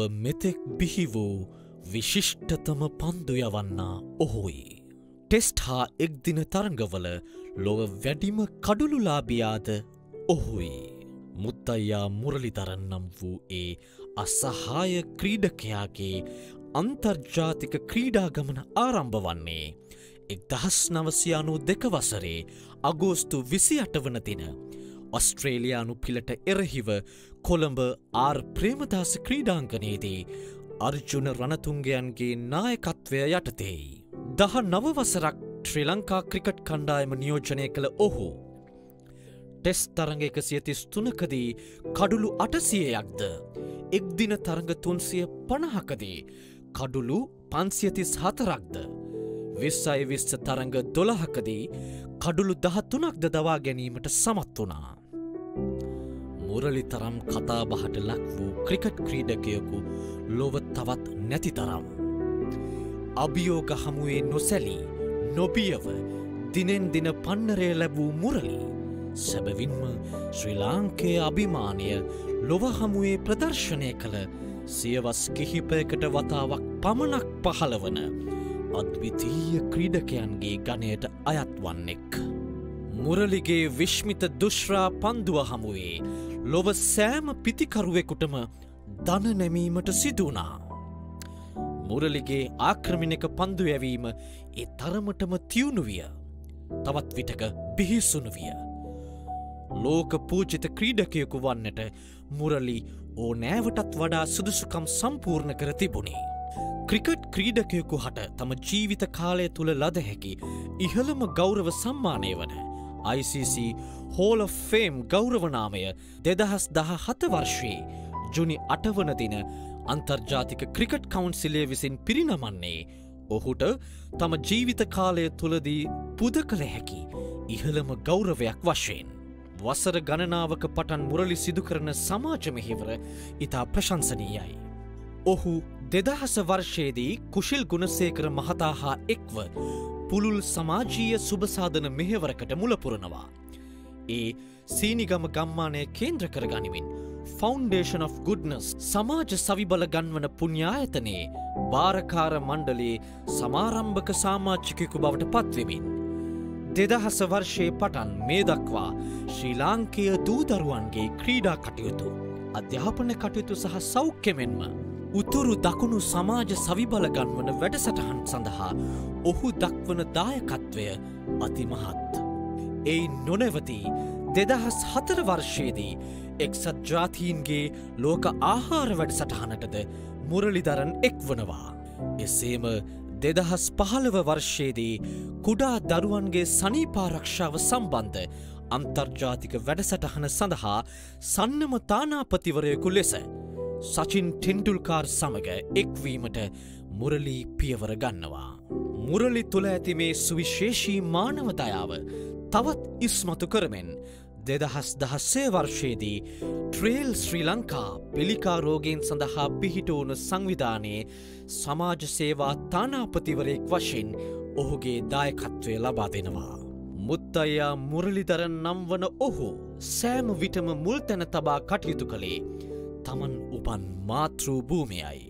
ලොව මෙතෙක් බිහි වූ විශිෂ්ටතම පන්දු යවන්නා ඔහුයි. ටෙස්ට් හා එක්දින තරඟවල ලොව වැඩිම කඩුළුලාබියාද ඔහුයි. මුත්තයියා මුරලිතරන් නම් වූ ඒ අසහාය ක්‍රීඩකයාගේ අන්තර්ජාතික ක්‍රීඩාගමන ආරම්භ වන්නේ එක් දහස් නවසයානු දෙකවසරේ අගෝස්තු විසි අට වන දින ඔස්ට්‍රේලයානු පිලට එරහිව කොළඹ ආර් ප්‍රේමදාස ක්‍රීඩාංගනයේදී අර්ජුන රණතුන්ගයන්ගේ නායකත්වය යටතෙයි. දහ නවවසරක් ශ්‍රී ලංකා ක්‍රිකට් කණ්ඩායම නියෝජනය කළ ඔහු. ටෙස් තරඟ එකසිය තිස් තුනකදී කඩුළු අටසියයක්ද. එක්දින තරඟ තුන්සිය පණහකදී කඩුළු පන්සියතිස් හතරක්ද. විස්සයි විස්ස තරඟ දොළහකදී කඩුළු දහත්තුනක්ද දවා ගැනීමට සමත් වනා. මුරලි තරම් කතාබහට ලක් වූ ක්‍රිකට් ක්‍රීඩකයකු ලොව තවත් නැති තරම්. අභියෝග හමුවේ නොසැලී නොබියව දිනෙන් දින පන්නරය ලැබූ මුරලි සැබවින්ම ශ්‍රී ලාංකය අභිමානය ලොව හමුවේ ප්‍රදර්ශනය කළ සියවස් කිහිපයකට වතාවක් පමණක් පහළවන අද්විතීය ක්‍රීඩකයන්ගේ ගණයට අයත් වන්නෙක්. මුරලිගේ විශ්මිත දුශ්‍රා පන්දුව හමුවේ ලොව සෑම පිතිකරුවෙකුටම දන නැමීමට සිදුවනා. මුරලිගේ ආක්‍රමිණක පන්දු ඇවීම ඒ තරමටම තියුණු විය. තවත් විටක බිහිසුණු විය. ලෝක පූජිත ක්‍රීඩකයකු වන්නට මුරලි ඕ නෑවටත් වඩා සුදුසුකම් සම්පූර්ණ කර තිබුණේ. ක්‍රිකට් ක්‍රීඩකයකු හට තම ජීවිත කාලය තුළ ලද හැකි ඉහළම ගෞරව සම්මානය වන ICC හෝල ෆේම් ගෞරවනාමය දෙදහස් දහ හත වර්ෂයේ ජුනි අටවන දින අන්තර්ජාතික ක්‍රිකට් කවුන්සිලේ විසින් පිරිනමන්නේ ඔහුට තම ජීවිත කාලය තුළදී පුද කළ හැකි ඉහළම ගෞරවයක් වශයෙන්. වසර ගණනාවක පටන් මුරලි සිදුකරන සමාජ මෙහිවර ඉතා ප්‍රශංසනීයයි. ඔහු දෙදහස වර්ෂයේදී කුශිල් ගුණසේකර මහතා හා එක්ව පුළුල් සමාජීය සුභසාධන මෙහෙවරකට මුලපුරනවා. ඒ සීනිගම ගම්මානය කේන්ද්‍ර කර ගනිමින් ෆෞන්ඩේෂන් of ගුඩ්නස් සමාජ සවිබල ගන්වන පුුණ්ඥායතනයේ භාරකාර මණ්ඩලේ සමාරම්භක සාමාච්චිකෙකු බවට පත්වෙමින්. දෙදහස වර්ෂයේ පටන් මේ දක්වා ශ්‍රී ලාංකය දූදරුවන්ගේ ක්‍රීඩා කටයුතු. අධ්‍යාපන කටයුතු සහ සෞඛ්‍යමෙන්ම උතුරු දකුණු සමාජ සවිබලගන්වන වැඩසටහන් සඳහා ඔහු දක්වන දායකත්වය අතිමහත්. එයි නොනැවති දෙදහස් හතර වර්ෂයේදී එක්සත් ජාතීන්ගේ ලෝක ආහාර වැඩසටහනටද මුරලිදරන් එක් වනවා. එසේම දෙදහස් පහළව වර්ෂයේදී කුඩා දරුවන්ගේ සනීපාරක්ෂාව සම්බන්ධ අන්තර්ජාතික වැඩසටහන සඳහා සන්නම තානාපතිවරයකු ලෙස සචින් ටෙන්ඩුල්කාර් සමග එක්වීමට මුරලී පියවර ගන්නවා. මුරලි තුළ ඇති මේ සුවිශේෂී මානවදයාව තවත් ඉස්මතු කරමෙන් දෙදහස් දහස්සේ වර්ෂයේදී ට්‍රේල් ශ්‍රී ලංකා පිළිකාරෝගෙන් සඳහා පිහිටවුණු සංවිධානයේ සමාජ සේවා තානාපතිවරයෙක් වශයෙන් ඔහුගේ දායකත්වය ලබා දෙනවා. මුත්තයියා මුරලිදරන් නම් වන ඔහු සෑම විටම මුල් තැන තබා කටයුතු කළේ තමන් උපන් මාතෘභූමයයි.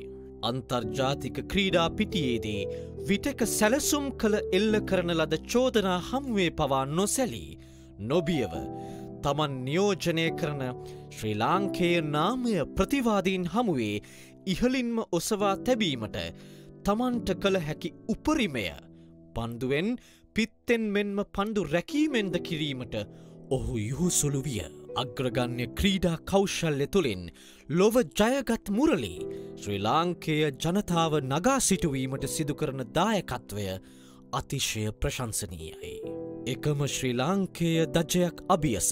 අන්තර්ජාතික ක්‍රීඩා පිටියේදී විටක සැලසුම් කළ එල්ල කරන ලද චෝදනා හමුවේ පවා නොසැලී නොබියව තමන් නියෝජනය කරන ශ්‍රී ලාංකේය නාමය ප්‍රතිවාදීන් හමුවේ ඉහලින්ම ඔසවා තැබීමට තමන්ට කළ හැකි උපරිමය පන්දුවෙන් පිත්තෙන් මෙන්ම පණ්ඩු රැකීමෙන්ද කිරීමට ඔහු යුහුසුළු විය. අග්‍රගන්‍ය ක්‍රීඩා කෞශල්‍ය තුළින් ලොව ජයගත් මුරලි ශ්‍රී ලාංකය ජනතාව නගා සිටුවීමට සිදුකරන දායකත්වය අතිශය ප්‍රශංසනීයයි. එකම ශ්‍රී ලාංකය දජයක් අභියස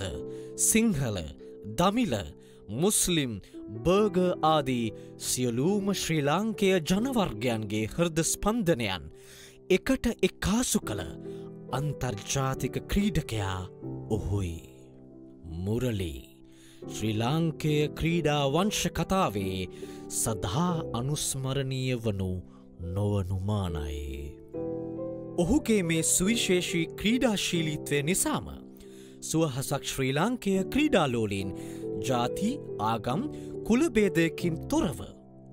සිංහල දමිල මුස්ලිම් බර්ග ආදී සියලූම ශ්‍රී ලාංකය ජනවර්ගයන්ගේ හෘද ස්පන්දනයන් එකට එක්කාසු කළ අන්තර්ජාතික ක්‍රීඩකයා ඔහුයි. මුරලී ශ්‍රී ලාංකය ක්‍රීඩා වංශ කතාවේ සදහා අනුස්මරණීය වනු නොවනුමානයි. ඔහුගේ මේ සුවිශේෂී ක්‍රීඩාශීලීත්වය නිසාම සුවහසක් ශ්‍රී ලාංකය ක්‍රීඩාලෝලීන් ජාති ආගම් කුලබේදයකින් තොරව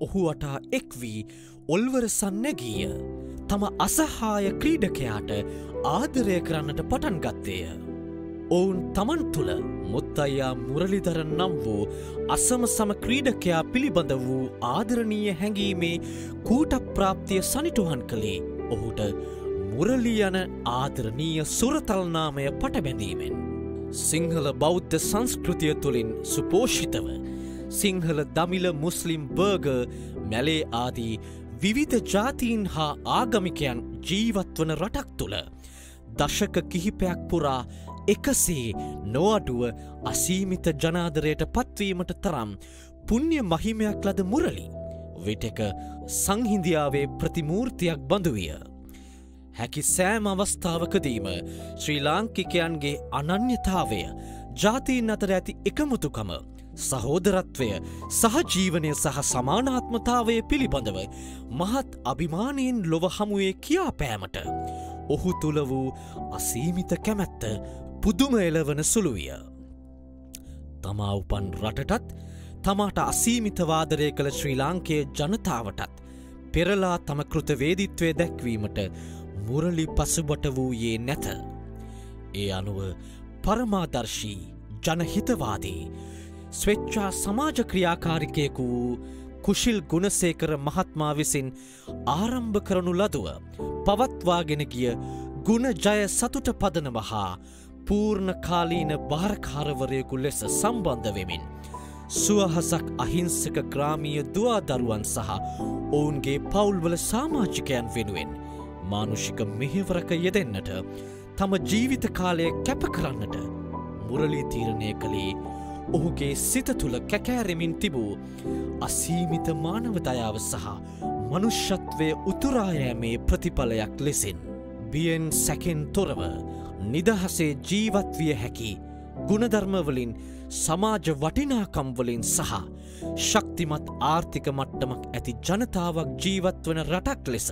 ඔහු අටා එක් වී ඔල්වරසන් නැගීය. තම අසහාය ක්‍රීඩකයාට ආදරය කරන්නට පටන් ගත්තේය. ඔවුන් තමන් තුළ මුත්තයියා මුරලිදර නම් වූ අසම සම ක්‍රීඩකයා පිළිබඳ වූ ආදරණීය හැඟීමේ කූට ප්‍රාප්තිය සනිටුහන් කළේ ඔහුට මුරලි යන ආදරණීය සුරතල්නාමය පටබැඳීමෙන්. සිංහල බෞද්ධ සංස්කෘතිය තුළින් සුපෝෂිතව සිංහල දමිල මුස්ලිම් බර්ග මැලේ ආදී විවිධ ජාතීන් හා ආගමිකයන් ජීවත්වන රටක් තුළ දශක කිහිපයක් පුරා එකසේ නොඅඩුව අසීමිත ජනාදරයට පත්වීමට තරම් පුුණ්්‍ය මහිමයක් ලද මුරලි විටක සංහින්දියාවේ ප්‍රතිමූර්තියක් බඳුවිය. හැකි සෑම අවස්ථාවකදීම ශ්‍රී ලාංකිකයන්ගේ අනන්‍යතාවය ජාතීන් අතර ඇති එකමුතුකම සහෝදරත්වය සහජීවනය සහ සමානාත්මතාවය පිළිබඳව මහත් අභිමානයෙන් ලොව හමුවේ කියා පෑමට ඔහු තුළ වූ අසීමිත කැමැත්ත පුදුම එලවන සුළුවිය. තමා උපන් රටටත් තමාට අසීමිතවාදරය කළ ශ්‍රී ලාංකයේ ජනතාවටත් පෙරලා තම කෘතවේදිත්වය දැක්වීමට මුරලි පසුබට වූයේ නැත. ඒ අනුව පරමාදර්ශී ජනහිතවාදී ස්වෙච්චා සමාජ ක්‍රියාකාරිකයකු වූ කුශිල් ගුණසේකර මහත්මා විසින් ආරම්භ කරනු ලදුව පවත්වාගෙන ගිය ගුණ ජය සතුට පදනව හා පූර්ණ කාලීන භාරකාරවරයකු ලෙස සම්බන්ධ වෙමින්. සුවහසක් අහිංසක ග්‍රාමීය දවාදරුවන් සහ ඔවුන්ගේ පවුල්වල සාමාජිකයන් වෙනුවෙන් මානුෂික මෙහෙවරක යෙදෙන්නට තම ජීවිත කාලය කැප කරන්නට මුරලී තීරණය කළේ ඔහුගේ සිත තුළ කැකෑරෙමින් තිබූ අසීමිත මානවදයාව සහ මනුෂ්‍යත්වය උතුරායෑමේ ප්‍රතිඵලයක් ලෙසින්. බියෙන් සැකෙන් තොරව නිදහසේ ජීවත් විය හැකි ගුණධර්මවලින් සමාජ වටිනාකම්වලින් සහ ශක්තිමත් ආර්ථික මට්ටමක් ඇති ජනතාවක් ජීවත් වන රටක් ලෙස.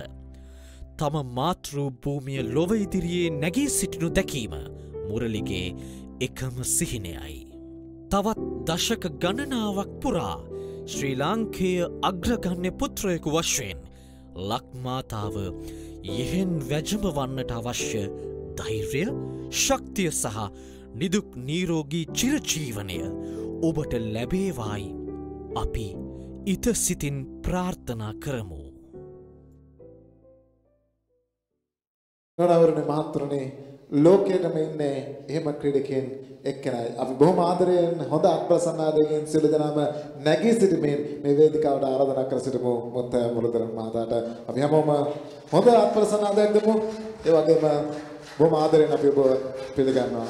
තම මාතෘ භූමිය ලොව ඉදිරියේ නැගී සිටිනු දැකීම මුරලිගේ එකම සිහිනයයි. තවත් දශක ගණනාවක් පුරා ශ්‍රී ලාංකේය අග්‍රගන්න පුත්‍රයකු වශ්වයෙන් ලක්මාතාව යෙහෙන් වැජම වන්නට අවශ්‍ය ධෛර්ය ශක්තිය සහ නිදුක් නීරෝගී චිරජීවනය ඔබට ලැබේවායි අපි ඉත සිතින් ප්‍රාර්ථනා කරමු. ගණවරණ මහත්තුරනේ ලෝකයටම ඉන්නේ එහෙම ක්‍රීඩකයන් එක්කෙනයි. අපි බොහොම ආදරයෙන් හොඳ අත්ප්‍රසන්නාදයෙන් සියලු දෙනාම නැගී සිටීමෙන් මේ වේදිකාවට ආරාධනා කර සිටමු මුත්තය මුලතරන් මහතාට. අපි හැමෝම හොඳ අත්ප්‍රසන්නාදයක් දෙමු. ඒ වගේම බොහොම ආදරෙන් අපි ඔබ පිළිගන්නවා.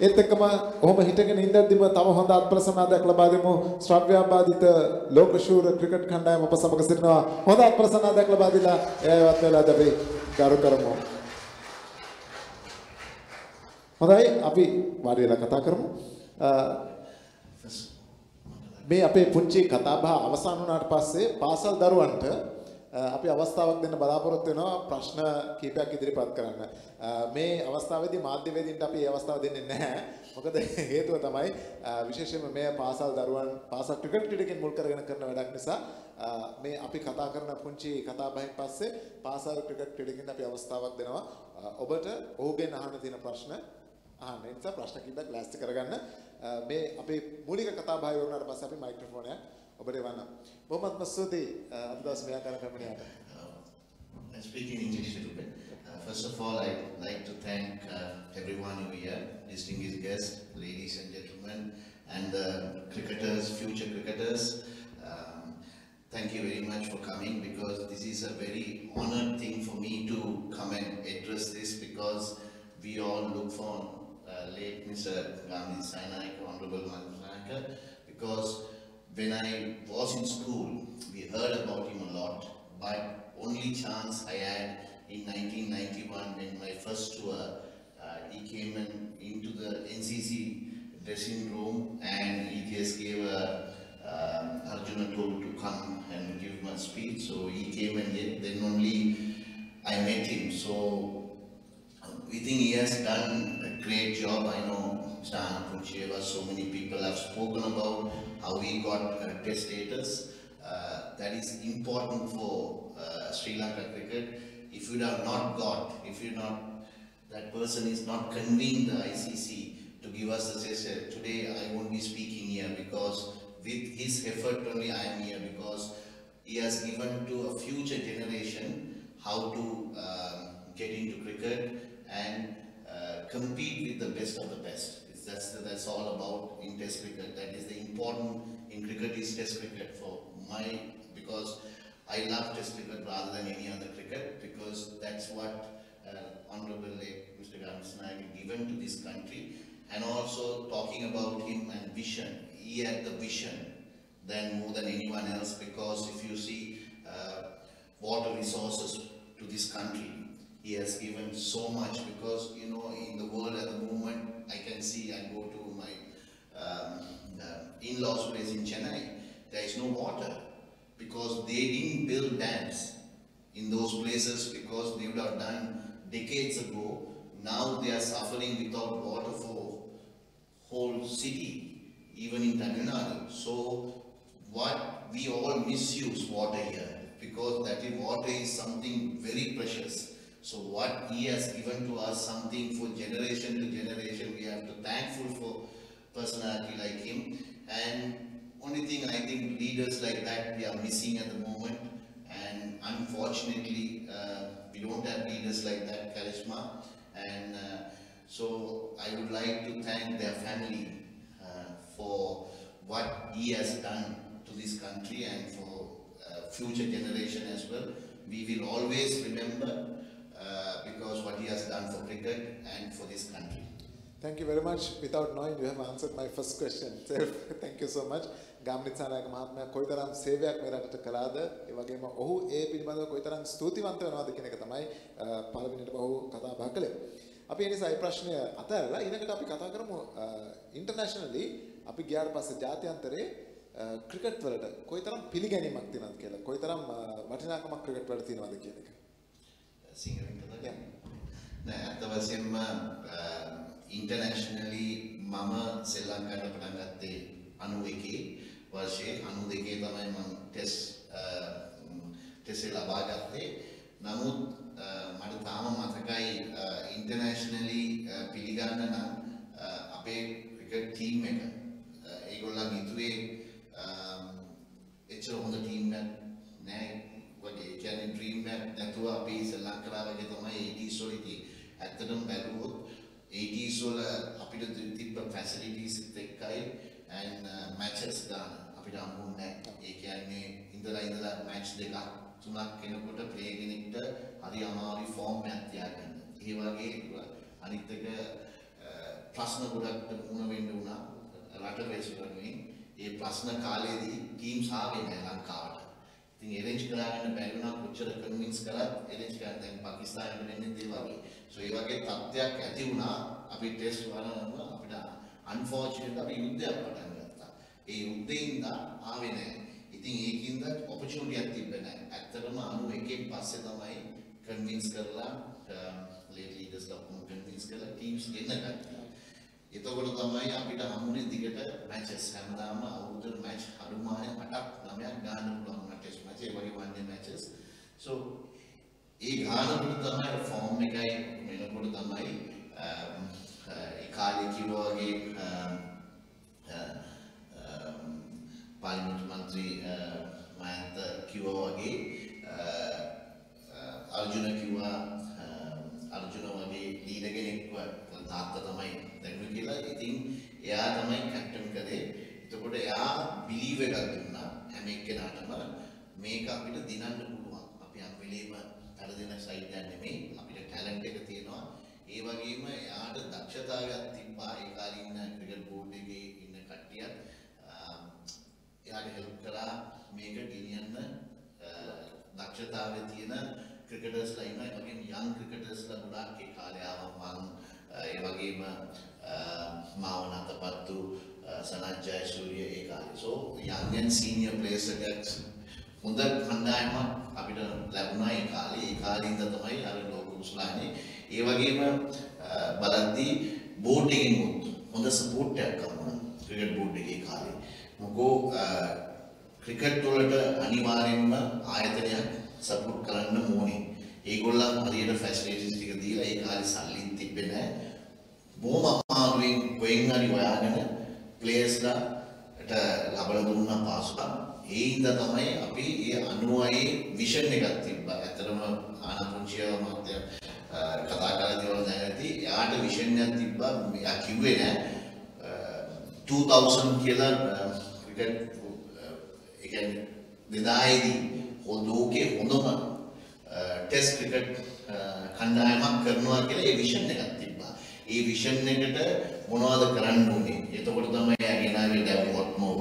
ඒත් එක්කම ඔහොම හිටගෙන ඉඳද්දිම තව හොඳ අත්ප්‍රසන්නාදයක් ලබා දෙමු. ශ්‍රව්‍යාබාධිත ලෝකශූර ක්‍රිකට් කණ්ඩායම අප සමග සිටිනවා. හොඳ අත්ප්‍රසන්නාදයක් ලබා දීලා එයවත් වෙලාද අපි ගරු කරමු. හොඳයි අපි වාඩි වෙලා කතා කරමු. මේ අපේ පුංචි කතාබහ අවසන් වුණාට පස්සේ පාසල් දරුවන්ට අපි අවස්ථාවක් දෙන්න බලාපොරොත්තු වෙනවා ප්‍රශ්න කීපයක් ඉදිරිපත් කරන්න. මේ අවස්ථාවේදී මාධ්‍යවේදීන්ට අපි මේ අවස්ථාව දෙන්නේ නැහැ. මොකද හේතුව තමයි විශේෂයෙන්ම මේ පාසල් දරුවන් පාසල් ක්‍රිකට් ක්‍රීඩකයන් මුල් කරගෙන කරන වැඩක් නිසා මේ අපි කතා කරන පුංචි කතා බහෙන් පස්සේ පාසල් ක්‍රිකට් ක්‍රීඩකයන්ට අපි අවස්ථාවක් දෙනවා. ඔබට ඔහුගෙන් අහන්න තියෙන ප්‍රශ්න අහන්න. ඒ නිසා ප්‍රශ්න කීපයක් ලෑස්ති කරගන්න. මේ අපේ මූලික කතා බහය වුණාට පස්සේ අපි මයික්‍රොෆෝනයක් ඔබට එවන්න. බොහොමත්ම ස්තුතියි අද දවස් මෙයා කරන පැමිණියාට. I speak in English a little bit. Uh, first of all, I'd like to thank uh, everyone who here, distinguished guests, ladies and gentlemen, and the cricketers, future cricketers. Um, thank you very much for coming because this is a very honored thing for me to come and address this because we all look for uh, late Mr. Gandhi Sainaik, Honorable Manaka, because when I was in school, we heard about him a lot, but only chance I had in 1991 when my first tour, uh, he came in, into the NCC dressing room and he just gave a um, Arjuna told to come and give my speech. So he came and then, only I met him. So we think he has done a great job. I know. Anand Puncheva, so many people have spoken about how he got uh, test status. Uh, that is important for uh, Sri Lanka cricket. If you have not got, if you not, that person is not convened the ICC to give us the say, today I won't be speaking here because with his effort only I am here because he has given to a future generation how to um, get into cricket and uh, compete with the best of the best. That's, that's all about in test cricket. That is the important in cricket is test cricket for my, because I love test cricket rather than any other cricket because that's what uh, Honorable late Mr. Ganesh Nayak given to this country and also talking about him and vision. He had the vision than more than anyone else because if you see uh, water resources to this country, he has given so much because you know in the world at the moment I can see I go to my um, uh, in-laws place in Chennai, there is no water because they didn't build dams in those places because they would have done decades ago. Now they are suffering without water for whole city, even in Tamil Nadu. So what we all misuse water here because that water is something very precious. So what he has given to us something for generation to generation, we have to thankful for personality like him. And only thing I think leaders like that we are missing at the moment. And unfortunately, uh, we don't have leaders like that charisma. And uh, so I would like to thank their family uh, for what he has done to this country and for uh, future generation as well. We will always remember uh, because what he has done for cricket and for this country. Thank you very much. Without knowing, you have answered my first question itself. Thank you so much. ගාම්නිත්සානායක මහත්මයා කොයිතරම් සේවයක් මේ රටට කළාද ඒ වගේම ඔහු ඒ පිළිබඳව කොයිතරම් ස්තුතිවන්ත වෙනවද කියන එක තමයි අ, පළවෙනියට ඔහු කතා බහ කළේ. අපි ඒ නිසා මේ ප්‍රශ්නය අතහැරලා ඊළඟට අපි කතා කරමු uh, ඉන්ටර්නැෂනලි අපි ගියාට පස්සේ ජාත්‍යන්තරේ uh, ක්‍රිකට් වලට කොයිතරම් පිළිගැනීමක් තියෙනවද කියලා කොයිතරම් අ, වටිනාකමක් ක්‍රිකට් වලට තියෙනවද කියන එක. Yeah. නෑ අත වශයෙන්ම ඉන්ටර්නැෂනලි මම ශ්‍රී ලංකාවට පටන් ගත්තේ 91 වර්ෂයේ. 92 තමයි මම ටෙස් ටෙස් ලබා ගත්තේ. නමුත් අ, මට තාම මතකයි ඉන්ටර්නැෂනලි පිළිගන්න නම් අපේ ක්‍රිකට් ටීම් එක. ඒගොල්ලන් හිතුවේ අම්, එච්චර හොඳ ටීම් එකක් නෑ වගේ ඒ කියන්නේ ඩ්‍රීම් එකක් නැතුව අපි ශ්‍රී ලංකාව වගේ තමයි 80s වල ඉතින් ඇත්තටම බැලුවොත් 80s වල අපිට තිබ්බ ෆැසිලිටිස් එක්කයි and uh, මැචස් ගන්න අපිට හම්බුන්නේ නැහැ. ඒ කියන්නේ ඉඳලා ඉඳලා මැච් දෙකක් තුනක් කෙනෙකුට ප්ලේ කෙනෙක්ට හරි අමාරු ෆෝම් එකක් තියාගන්න. ඒ වගේ අනිත් එක අ, ප්‍රශ්න ගොඩක් මුණ වෙන්න වුණා රට වෙස්වරුවෙන්. ඒ ප්‍රශ්න කාලේදී ටීම්ස් ආවේ නැහැ ලංකාවට. ඉතින් එරෙන්ජ් කරගන්න බැරි වුණා කොච්චර කන්වින්ස් කරත් එරෙන්ජ් කරන්න දැන් පාකිස්තානයට දෙන්නේ ඒ වගේ. සෝ ඒ වගේ තත්ත්වයක් ඇති වුණා අපි ටෙස්ට් වලම අපිට අන්ෆෝර්චුනේට් අපි යුද්ධයක් පටන් ගත්තා. ඒ යුද්ධින්ද ආවේ නැහැ. ඉතින් ඒකින්ද ඔපචුනිටියක් තිබ්බේ නැහැ. ඇත්තටම 91 පස්සේ තමයි කන්වින්ස් කරලා ලේට් ලීඩර්ස් ලොක්කම කන්වින්ස් කරලා ටීම්ස් ගෙන්න ගත්තා. එතකොට තමයි අපිට හම්බුනේ දිගට මැචස් හැමදාම අවුරුද්දට මැච් අඩුමානේ 8ක් 9ක් ගන්න පුළුවන් වුණා ටෙස්ට් මැච් ඒ වගේ වන් ඩේ මැචස්. සෝ ඒ ගානකට තමයි ෆෝම් එකයි මෙලකොට තමයි අම්, අ, ඒ කාලේ කිව්වා වගේ අම්, අ, අම්, පාර්ලිමේන්තු මන්ත්‍රී අ, මහත කිව්වා වගේ අ, අ, අර්ජුන කිව්වා අ, අර්ජුන වගේ ලීඩර් කෙනෙක්ව තාත්තා තමයි දැක්ම කියලා. ඉතින් එයා තමයි කැප්ටන් කරේ. එතකොට එයා බිලීව් එකක් දුන්නා හැම එක්කෙනාටම මේක අපිට දිනන්න පුළුවන්. අපි හැම වෙලේම පෙරදින සයිඩ් එක නෙමෙයි අපිට ටැලන්ට් එක තියෙනවා. ඒ වගේම එයාට දක්ෂතාවයක් තිබ්බා ඒ කාලේ ඉන්න ක්‍රිකට් බෝඩ් එකේ ඉන්න කට්ටියත් ආ, එයාට හෙල්ප් කරා මේක ගෙනියන්න අ, දක්ෂතාවය තියෙන ක්‍රිකටර්ස්ලා ඉන්නවා. ඒ වගේම යන් ක්‍රිකටර්ස්ලා ගොඩාක් ඒ කාලේ ආවා මං අ, ඒ වගේම මාව නතපත්තු සනත් ජයසූරිය ඒ කාලේ. So young and senior players එකක් හොඳ කණ්ඩායමක් අපිට ලැබුණා ඒ කාලේ. ඒ කාලේ ඉඳන් තමයි අර ලෝක කුස්ලානේ. ඒ වගේම අ, බලද්දී බෝට් එකෙන් උත් හොඳ සපෝට් එකක් ගන්නවා ක්‍රිකට් බෝඩ් එකේ කාලේ. මොකෝ ක්‍රිකට් වලට අනිවාර්යෙන්ම ආයතනයක් සපෝට් කරන්න ඕනේ. ඒගොල්ලන් හරියට ෆැසිලිටිස් ටික දීලා ඒ කාලේ සල්ලි තිබ්බේ නැහැ. බොහොම අමාරුවෙන් කොහෙන් හරි හොයාගෙන ප්ලේයර්ස්ලාට ලබලා දුන්නා පාසුකම්. ඒ හින්දා තමයි අපි ඒ 96 විෂන් එකක් තිබ්බා. ඇත්තටම ආනපුංචිය මහත්තයා අ, කතා කරලා තියෙනවා දැන් ඇති. එයාට විෂන් එකක් තිබ්බා. එයා කිව්වේ නෑ 2000 කියලා ක්‍රිකට් ඒ කියන්නේ 2000දී හො ලෝකේ හොඳම ටෙස්ට් ක්‍රිකට් කණ්ඩායමක් කරනවා කියලා ඒ විෂන් එකක් තිබ්බා. ඒ විෂන් එකට මොනවද කරන්න ඕනේ? එතකොට තමයි අගෙනාවේ ඩැව් වොට්මෝව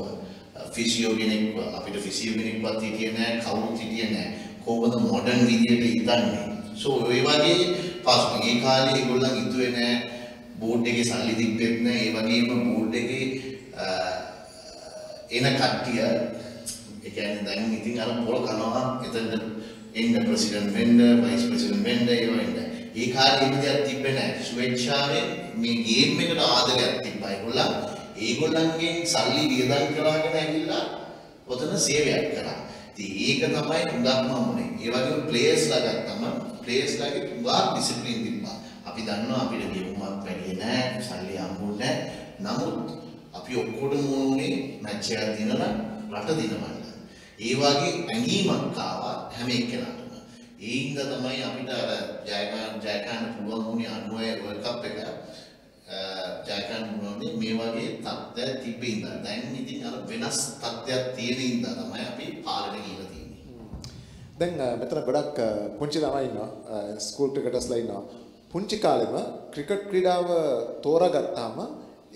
ෆිසියෝ කෙනෙක් අපිට ෆිසියෝ කෙනෙක්වත් හිටියේ නැහැ, කවුරුත් හිටියේ නැහැ. කොහොමද මොඩර්න් විදියට හිතන්නේ? සෝ ඒ වගේ පාස් ඒ කාලේ ඒගොල්ලන් හිතුවේ නැහැ බෝඩ් එකේ සල්ලි තිබ්බෙත් නැහැ. ඒ වගේම බෝඩ් එකේ අ, එන කට්ටිය ඒ කියන්නේ දැන් ඉතින් අර පොර කනවා එතන එන්න ප්‍රෙසිඩන්ට් වෙන්න වයිස් ප්‍රෙසිඩන්ට් වෙන්න ඒවා එන්න. ඒ කාලේ එහෙම දෙයක් තිබ්බේ නැහැ. ස්වේච්ඡාවෙන් මේ ගේම් එකට ආදරයක් තිබ්බා. ඒගොල්ලන් ඒගොල්ලන්ගෙන් සල්ලි වියදම් කරගෙන ඇවිල්ලා ඔතන සේවයක් කරා. ඉතින් ඒක තමයි හුඟක්ම වුනේ. ඒ වගේම ප්ලේයර්ස්ලා ගත්තම ප්ලේයර්ස්ලාගේ හුඟක් ඩිසිප්ලින් තිබ්බා. අපි දන්නවා අපිට ගෙවුමක් වැඩි නැහැ, සල්ලි හම්බුන්නේ නැහැ. නමුත් අපි ඔක්කොටම ඕනේ මැච් එකක් දිනලා රට දිනවන්න. ඒ වගේ ඇඟීමක් ආවා හැම එක්කෙනාටම. ඒ හින්දා තමයි අපිට අර ජය ගන්න ජය ගන්න පුළුවන් වුණේ 90 World Cup එක. ජය ගන්න පුළුවන්. මේ වගේ තත්ත්වයක් තිබ්බේ ඉඳලා. දැන් ඉතින් අර වෙනස් තත්ත්වයක් තියෙන ඉඳලා තමයි අපි පාලනය කියලා තියෙන්නේ. දැන් මෙතන ගොඩක් පුංචි ළමයි ඉන්නවා. ස්කූල් ක්‍රිකටර්ස්ලා ඉන්නවා. පුංචි කාලෙම ක්‍රිකට් ක්‍රීඩාව තෝරාගත්තාම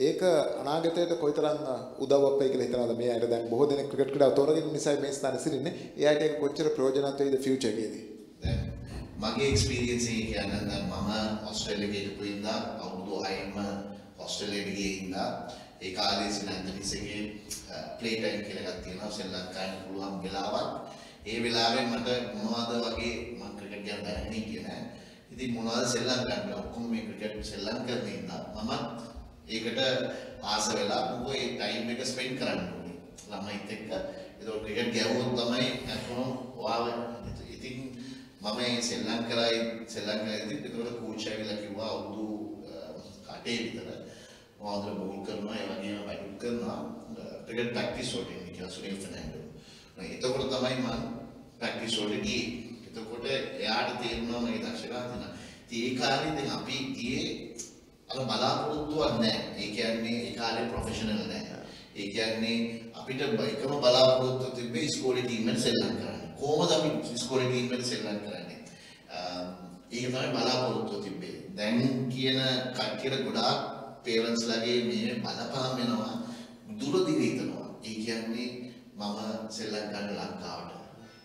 ඒක අනාගතයට කොයිතරම් උදව්වක් වෙයි කියලා හිතනවාද? මේ අයට දැන් බොහෝ දෙනෙක් ක්‍රිකට් ක්‍රීඩාව තෝරගෙන නිසා මේ ස්ථානයේ සිටින්නේ. ඒ අයට ඒක කොච්චර ප්‍රයෝජනවත් වෙයිද ෆියුචර් එකේදී දැන් මගේ එක්ස්පීරියන්ස් එක කියන්නේ මම ඕස්ට්‍රේලියාවේ හිටපු ඉඳලා අවුරුදු 6ම ඕස්ට්‍රේලියාවේ ගියේ ඉඳලා ඒ කාලේ සිලන්දනිස් එකේ ප්ලේ ටයිම් කියලා එකක් තියෙනවා. ශ්‍රී ලංකාවේ පුළුවන් වෙලාවක්. ඒ වෙලාවේ මට මොනවද වගේ මම ක්‍රිකට් ගැන දැනන්නේ කියලා. ඉතින් මොනවද සෙල්ලම් ගන්න? ඔක්කොම මේ ක්‍රිකට් සෙල්ලම් කරන ඉඳලා මමත් ඒකට ආස වෙලා මොකෝ ඒ ටයිම් එක ස්පෙන්ඩ් කරන්න ඕනේ. ළමයිත් එක්ක. ඒක ක්‍රිකට් ගැවුවොත් තමයි අතන වාව ඉතින් මම මේ සෙල්ලම් කරයි සෙල්ලම් කරයිදී ඒකට කෝච් ඇවිල්ලා කිව්වා අවුරුදු කටේ විතර මොහොතේ බෝල් කරනවා ඒ වගේම බැටිං කරනවා ක්‍රිකට් ප්‍රැක්ටිස් වලට එන්නේ කියලා සුනිල් ෆර්නැන්ඩෝ. එතකොට තමයි මම ප්‍රැක්ටිස් වලට ගියේ. එතකොට එයාට තේරුණා මගේ දක්ෂකම් තියෙනවා. ඉතින් ඒ කාලේ දැන් අපි ගියේ අර බලාපොරොත්තුවක් නැහැ. ඒ කියන්නේ ඒ කාලේ ප්‍රොෆෙෂනල් නැහැ. ඒ කියන්නේ අපිට එකම බලාපොරොත්තුව තිබ්බේ ඉස්කෝලේ ටීම් එකට සෙල්ලම් කරන්න. කොහොමද අපි ඉස්කෝලේ ටීම් එකට සෙල්ලම් කරන්නේ? ඒක තමයි බලාපොරොත්තුව තිබ්බේ. දැන් කියන කට්ටියට ගොඩාක් පේරන්ට්ස් ලගේ මේ බලපෑම් වෙනවා දුරදිග හිතනවා. ඒ කියන්නේ මම සෙල්ලම් ගන්න ලංකාවට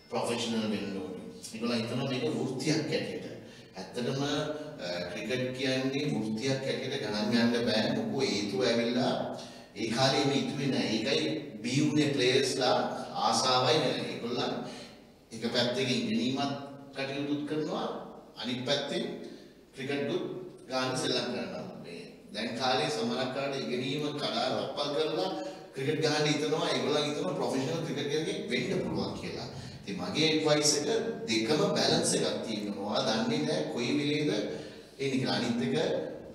ප්‍රොෆෙෂනල් වෙන්න ඕනේ. ඒගොල්ලෝ හිතනවා මේක වෘත්තියක් ඇටියට. ඇත්තටම ක්‍රිකට් කියන්නේ වෘත්තියක් ඇටියට ගණන් ගන්න බෑ. මොකෝ හේතුව ඇවිල්ලා ඒ කාලේ මේ ඉතුවේ නෑ. ඒකයි බියුනේ ප්ලේයර්ස්ලා ආසාවයි නෑ. ඒගොල්ලන් එක පැත්තකින් ඉගෙනීමත් කටයුතුත් කරනවා අනිත් පැත්තෙන් ක්‍රිකට්ුත් ගාන සෙල්ලම් කරනවා. මේ දැන් කාලේ සමහරක් කාලේ ඉගෙනීම කඩා රප්පල් කරලා ක්‍රිකට් ගහන්න හිතනවා ඒගොල්ලන් හිතනවා ප්‍රොෆෙෂනල් ක්‍රිකට් කෙනෙක් වෙන්න පුළුවන් කියලා. ඉතින් මගේ ඇඩ්වයිස් එක දෙකම බැලන්ස් එකක් තියෙනවා. දන්නේ නැහැ කොයි වෙලේද එන්නේ කියලා. අනිත් එක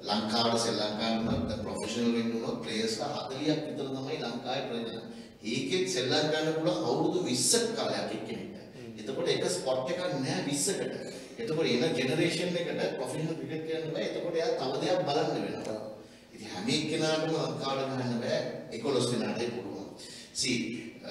ලංකාවට සෙල්ලම් ගන්නත් ප්‍රොෆෙෂනල් වෙන්න උනොත් ප්ලේයර්ස්ලා 40ක් විතර තමයි ලංකාවේ ප්‍රයෝජන. ඒකෙත් සෙල්ලම් ගන්න පුළුවන් අවුරුදු 20ක කාලයක් එක්කෙනෙක්ට. එතකොට එක ස්පොට් එකක් නෑ 20කට. එතකොට එන ජෙනරේෂන් එකට ප්‍රොෆෙෂනල් ක්‍රිකට් කියන්න බෑ. එතකොට එයා තව දෙයක් බලන්න වෙනවා. හැම එක්කෙනාටම ලංකාවට ගහන්න බෑ 11 දෙනාට පුළුවන්. see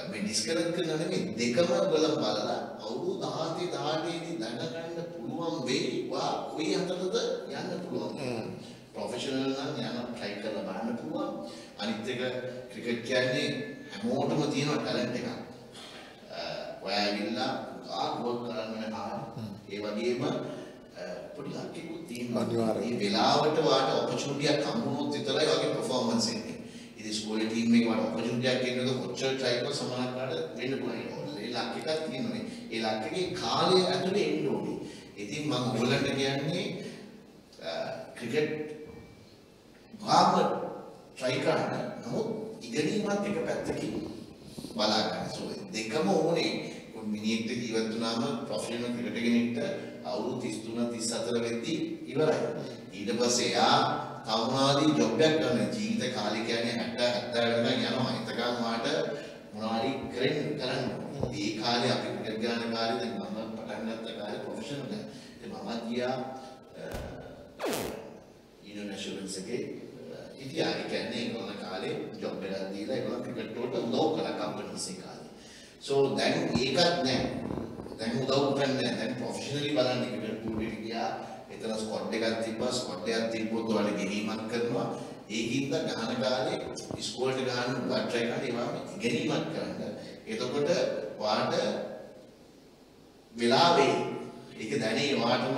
මේ ඩිස්කරෙක්ට් කරන නෙමෙයි දෙකම බලන් බලලා අවුරුදු 17 18 දී දැනගන්න පුළුවන් වෙයි වා කොයි හතරද යන්න පුළුවන්. ප්‍රොෆෙෂනල් නම් යන try කරලා බලන්න පුළුවන්. අනිත් එක ක්‍රිකට් කියන්නේ හැමෝටම තියෙන ටැලන්ට් එකක්. ඔයා ඇවිල්ලා ආවර්ක් කරන්න කාලේ. ඒ වගේම පොඩි ලක්කෙකුත් තියෙනවා. අනිවාර්යයෙන්. මේ වෙලාවට වාට ඔපචුනිටි එකක් හම්බුනොත් විතරයි වගේ performance එන්නේ. ඉතින් ස්කෝලේ ටීම් එකේ වාට ඔපචුනිටි එකක් එන්නද කොච්චර try කරලා සමානකට වෙන්න පුළුවන්. ඒ ලක් එකක් තියෙනනේ. ඒ ලක් එකේ කාලය ඇතුලේ එන්න ඕනේ. ඉතින් මම ඔයගලන්ට කියන්නේ ක්‍රිකට් ගාම try කරන්න. නමුත් ඉගෙනීමත් එක පැත්තකින් බලා ගන්න. So දෙකම ඕනේ. මිනිහෙක්ට ජීවත් වුණාම ප්‍රොෆෙෂනල් ක්‍රිකට් කෙනෙක්ට අවුරුදු 33 34 වෙද්දී ඉවරයි. ඊට පස්සේ එයා තවමාදී ජොබ් එකක් ගන්න ජීවිත කාලය කියන්නේ 60 70 වෙනකන් යනවා. එතකන් වාට මොනවාරි කරන්න කරන්න. ඒ කාලේ අපි ක්‍රිකට් ගන්න කාලේ දැන් මම පටන් ගත්ත කාලේ ප්‍රොෆෙෂනල් නෑ. ඉතින් මම ගියා ඉන්ටර්නැෂනල් එකේ ඉතින් ඒ කියන්නේ ඒගොල්ලෝ කාලේ ජොබ් එකක් දීලා ඒගොල්ලෝ ක්‍රිකට් වලට උදව් කළා කම්පනීස් ඒ කාලේ. සෝ දැන් ඒකත් නෑ. දැන් උදව් කරන්නේ නෑ. දැන් ප්‍රොෆෙෂනලි බලන්න ක්‍රිකට් පූලෙට ගියා. එතන ස්කොඩ් එකක් තිබ්බා. ස්කොඩ් එකක් තිබ්බොත් ඔයාලා ගෙනීමක් කරනවා. ඒකින්ද ගහන කාලේ ඉස්කෝලේට ගහන බට් ට්‍රයි කරන ඒවාම ඉගෙනීමක් කරන්න. එතකොට වාට වෙලාවේ ඒක දැනේ වාටම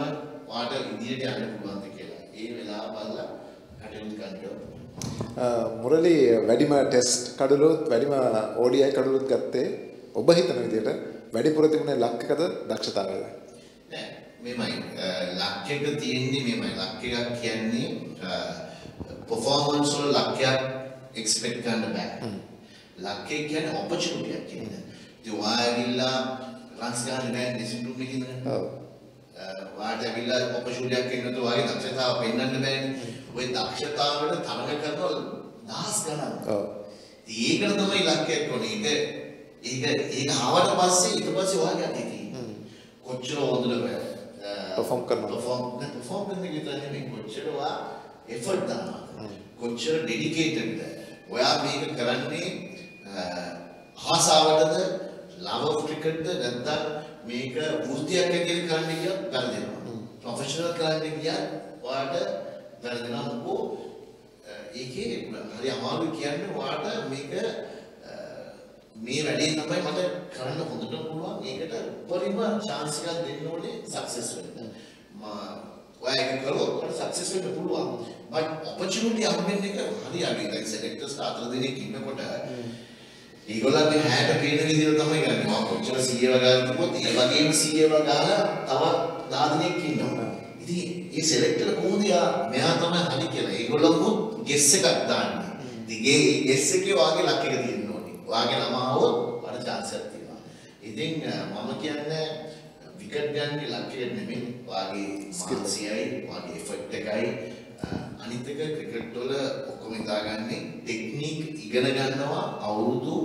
වාට ඉදිරියට යන්න පුළුවන්ද කියලා. ඒ වෙලාව බලලා කටයුතු කරන්න මුරලි වැඩිම ටෙස්ට් කඩලුත් වැඩිම ODI කඩලුත් ගත්තේ ඔබ හිතන විදිහට වැඩිපුර තිබුණේ ලක්කකද දක්ෂතාවයද? නෑ මෙමයි ලක් එක තියෙන්නේ මෙමයි ලක් එකක් කියන්නේ performance වල ලක්යක් expect කරන්න බෑ. ලක් එක කියන්නේ opportunity එකක් කියන්නේ. ඉතින් ඔයාගිල්ලා රන්ස් ගන්න බෑ ඩිසිප්ලින් එකකින් ඉඳලා. ඔව්. වාට ඇවිල්ලා opportunity එකක් එන්නතු ඔයාගේ දක්ෂතාව පෙන්වන්න බෑනේ. ওই දක්ෂතාවවල තරඟ කරන දහස් ගණන්. ඔව්. ඒකට තමයි ලක්කයක් ඕනේ. ඒක ඒක ඒක ආවට පස්සේ ඊට පස්සේ ඔයාගේ අතේ තියෙන්නේ. කොච්චර හොඳද බෑ. Perform කරනවද? perform perform කරන එක විතරයි නෙමෙයි කොච්චර ඔයා effort දානවද? කොච්චර dedicated ඔයා මේක කරන්නේ ආසාවටද love of cricketද නැත්නම් මේක වෘත්තියක් ඇතුළේ කරන්න කියත් වැරදෙනවා. professional කරන්න කියත් ඔයාට වැරදෙනවා මොකෝ ඒකේ හරි අමාරුයි කියන්නේ ඔයාට මේක මේ වැඩේ තමයි මට කරන්න හොඳට පුළුවන්. ඒකට උපරිම chance එකක් දෙන්න ඕනේ success වෙන්න. මා ඔයා ඒක කළොත් ඔයාලට success වෙන්න පුළුවන්. but opportunity හම්බෙන්න එක හරි අඩුයි. දැන් selectors හතර දෙනෙක් ඉන්නකොට ඒගොල්ලන්ගේ හැට පේන විදිහට තමයි ගන්නේ. මම කොච්චර 100 වගාලා තිබ්බොත් ඒ වගේම 100 වගාලා තව 10 දෙනෙක් ඉන්නවා. ඉතින් ඒ සෙලෙක්ටර් කොහොමද යා මෙයා තමයි හරි කියලා. ඒගොල්ලෝ ගෙස් එකක් දාන්නේ. ඉතින් ඒ ගෙස් එකේ වාගේ ලක් එක තියෙන්න වාගේ නම ආවොත් අර chance එකක් තියෙනවා. ඉතින් මම කියන්නේ විකට් ගන්න ලක් එක නෙමෙයි. වාගේ ස්කිල්සියයි, වාගේ එෆර්ට් එකයි අනිත් එක ක්‍රිකට් වල ඔක්කොම හිතාගන්නේ ටෙක්නික් ඉගෙන ගන්නවා අවුරුදු